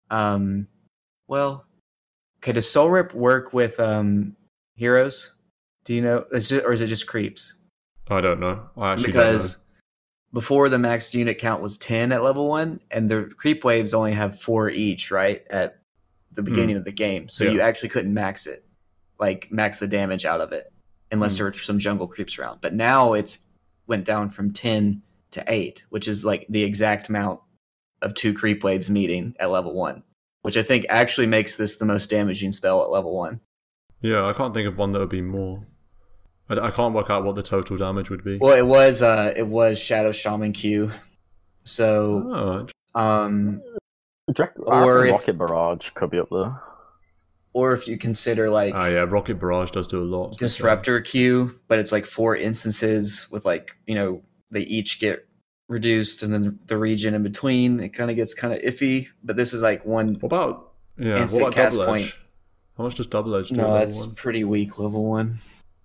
Um, well, okay, does Soul Rip work with um heroes? Do you know, is it, or is it just creeps? I don't know. I actually because before the max unit count was ten at level one, and the creep waves only have four each, right at the beginning of the game. So Yeah. you actually couldn't max it, like max the damage out of it, unless Hmm. there were some jungle creeps around. But now it's went down from ten to eight, which is like the exact amount of two creep waves meeting at level one, which I think actually makes this the most damaging spell at level one. Yeah, I can't think of one that would be more. I, I can't work out what the total damage would be. Well, it was uh, it was Shadow Shaman Q. So, Oh, um, I Or if- Rocket Barrage could be up there. or if you consider like ah, yeah, Rocket Barrage does do a lot. to be fair. Disruptor Q, but it's like four instances with like you know they each get reduced, and then the region in between it kind of gets kind of iffy. But this is like one. What about yeah? What about cast double point. edge? How much does double edge do? No, at that's one? pretty weak level one.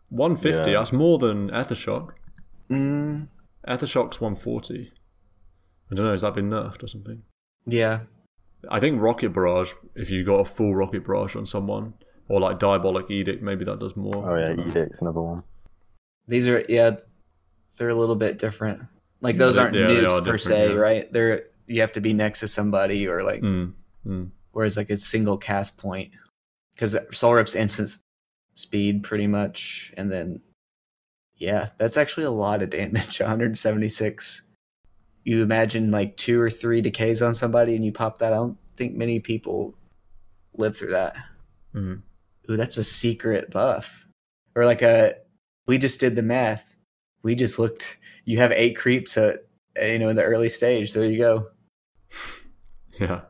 150. Yeah. That's more than Ether Shock. Mm, Ether Shock's 140. I don't know. Has that been nerfed or something? yeah, I think Rocket Barrage. If you got a full Rocket Barrage on someone, or like Diabolic Edict, maybe that does more. Oh yeah. Edict's another one. these are yeah, they're a little bit different. Like those aren't yeah, nukes per se, yeah. right? They're you have to be next to somebody or like Mm, mm. whereas like a single cast point because soul rip's instant speed pretty much and then yeah that's actually a lot of damage [LAUGHS] 176 you imagine like two or three decays on somebody and you pop that i don't think many people live through that. Mm. Ooh, that's a secret buff. Or like a we just did the math. We just looked you have eight creeps at you know in the early stage. There you go. [LAUGHS] Yeah.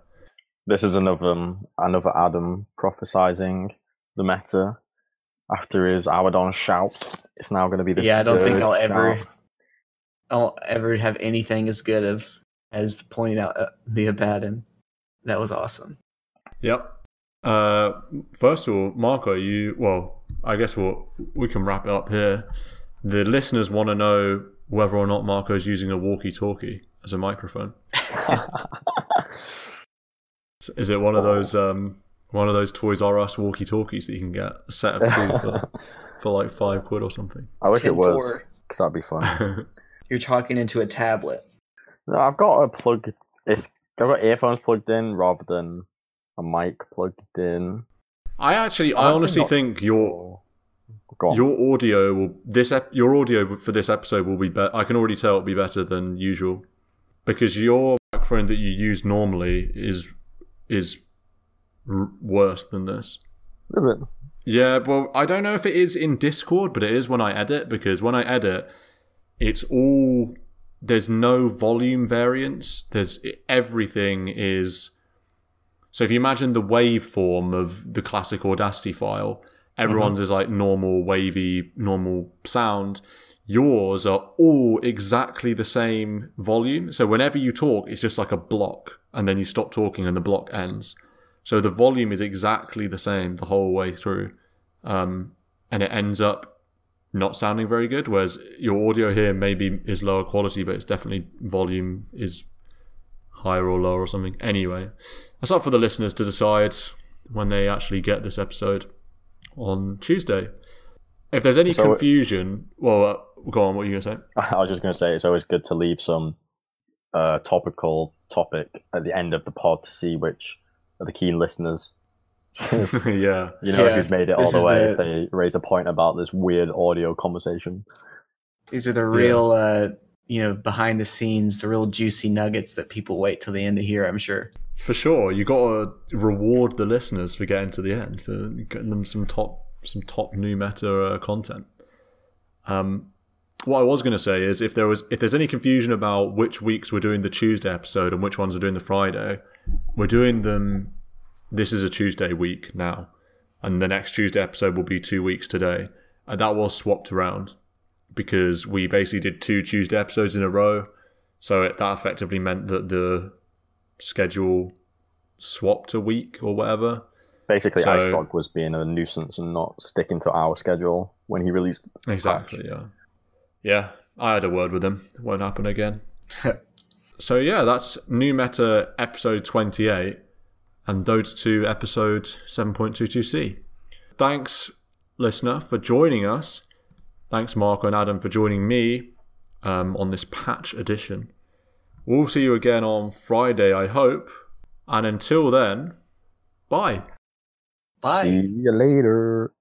This is another um, another Adam prophesizing the meta after his Abaddon shout. It's now going to be this. Yeah, I don't think I'll ever. I won't ever have anything as good of as pointing out uh, the Abaddon. That was awesome. Yep. Uh, first of all, Marco, you well, I guess we'll, we can wrap it up here. The listeners want to know whether or not Marco's using a walkie-talkie as a microphone. [LAUGHS] So Is it one of those um, one of those Toys R Us walkie-talkies that you can get a set of two for, [LAUGHS] for like five quid or something? I wish it was for- because that'd be fun. [LAUGHS] You're talking into a tablet. no, I've got a plug. It's I've got earphones plugged in rather than a mic plugged in. I actually, I'm I honestly think your Go on. Your audio will this ep- your audio for this episode will be better. I can already tell it'll be better than usual because your microphone that you use normally is is r- worse than this. Is it? Yeah, well, I don't know if it is in Discord, but it is when I edit because when I edit, it's all there's no volume variance. There's everything is. So if you imagine the waveform of the classic Audacity file, everyone's is like normal wavy normal sound. Yours are all exactly the same volume. So whenever you talk, it's just like a block, and then you stop talking, and the block ends. So the volume is exactly the same the whole way through, um, and it ends up not sounding very good. Whereas your audio here maybe is lower quality, but it's definitely volume is higher or lower or something. Anyway, that's up for the listeners to decide when they actually get this episode on Tuesday. If there's any So- confusion, well, uh, go on. What are you gonna say? [LAUGHS] I was just going to say it's always good to leave some uh, topical topic at the end of the pod to see which are the keen listeners. [LAUGHS] [LAUGHS] yeah, you know Yeah, who's made it all the way the- if they raise a point about this weird audio conversation. These are the real, uh, you know, behind the scenes, the real juicy nuggets that people wait till the end to hear. I'm sure. For sure. You got to reward the listeners for getting to the end, for getting them some top some top new meta uh, content. Um, what I was going to say is if there was if there's any confusion about which weeks we're doing the Tuesday episode and which ones we're doing the Friday, we're doing them. This is a Tuesday week now, and the next Tuesday episode will be two weeks today, and that was swapped around because we basically did two Tuesday episodes in a row, so it, that effectively meant that the schedule swapped a week or whatever. Basically, So- IceFrog was being a nuisance and not sticking to our schedule when he released. Exactly. Yeah. Yeah. I had a word with him. It won't happen again. [LAUGHS] so yeah, that's new meta episode twenty eight and Dota two episode seven point two two C. Thanks, listener, for joining us. Thanks, Marco and Adam, for joining me um, on this patch edition. We'll see you again on Friday, I hope. And until then, bye. Bye. See you later.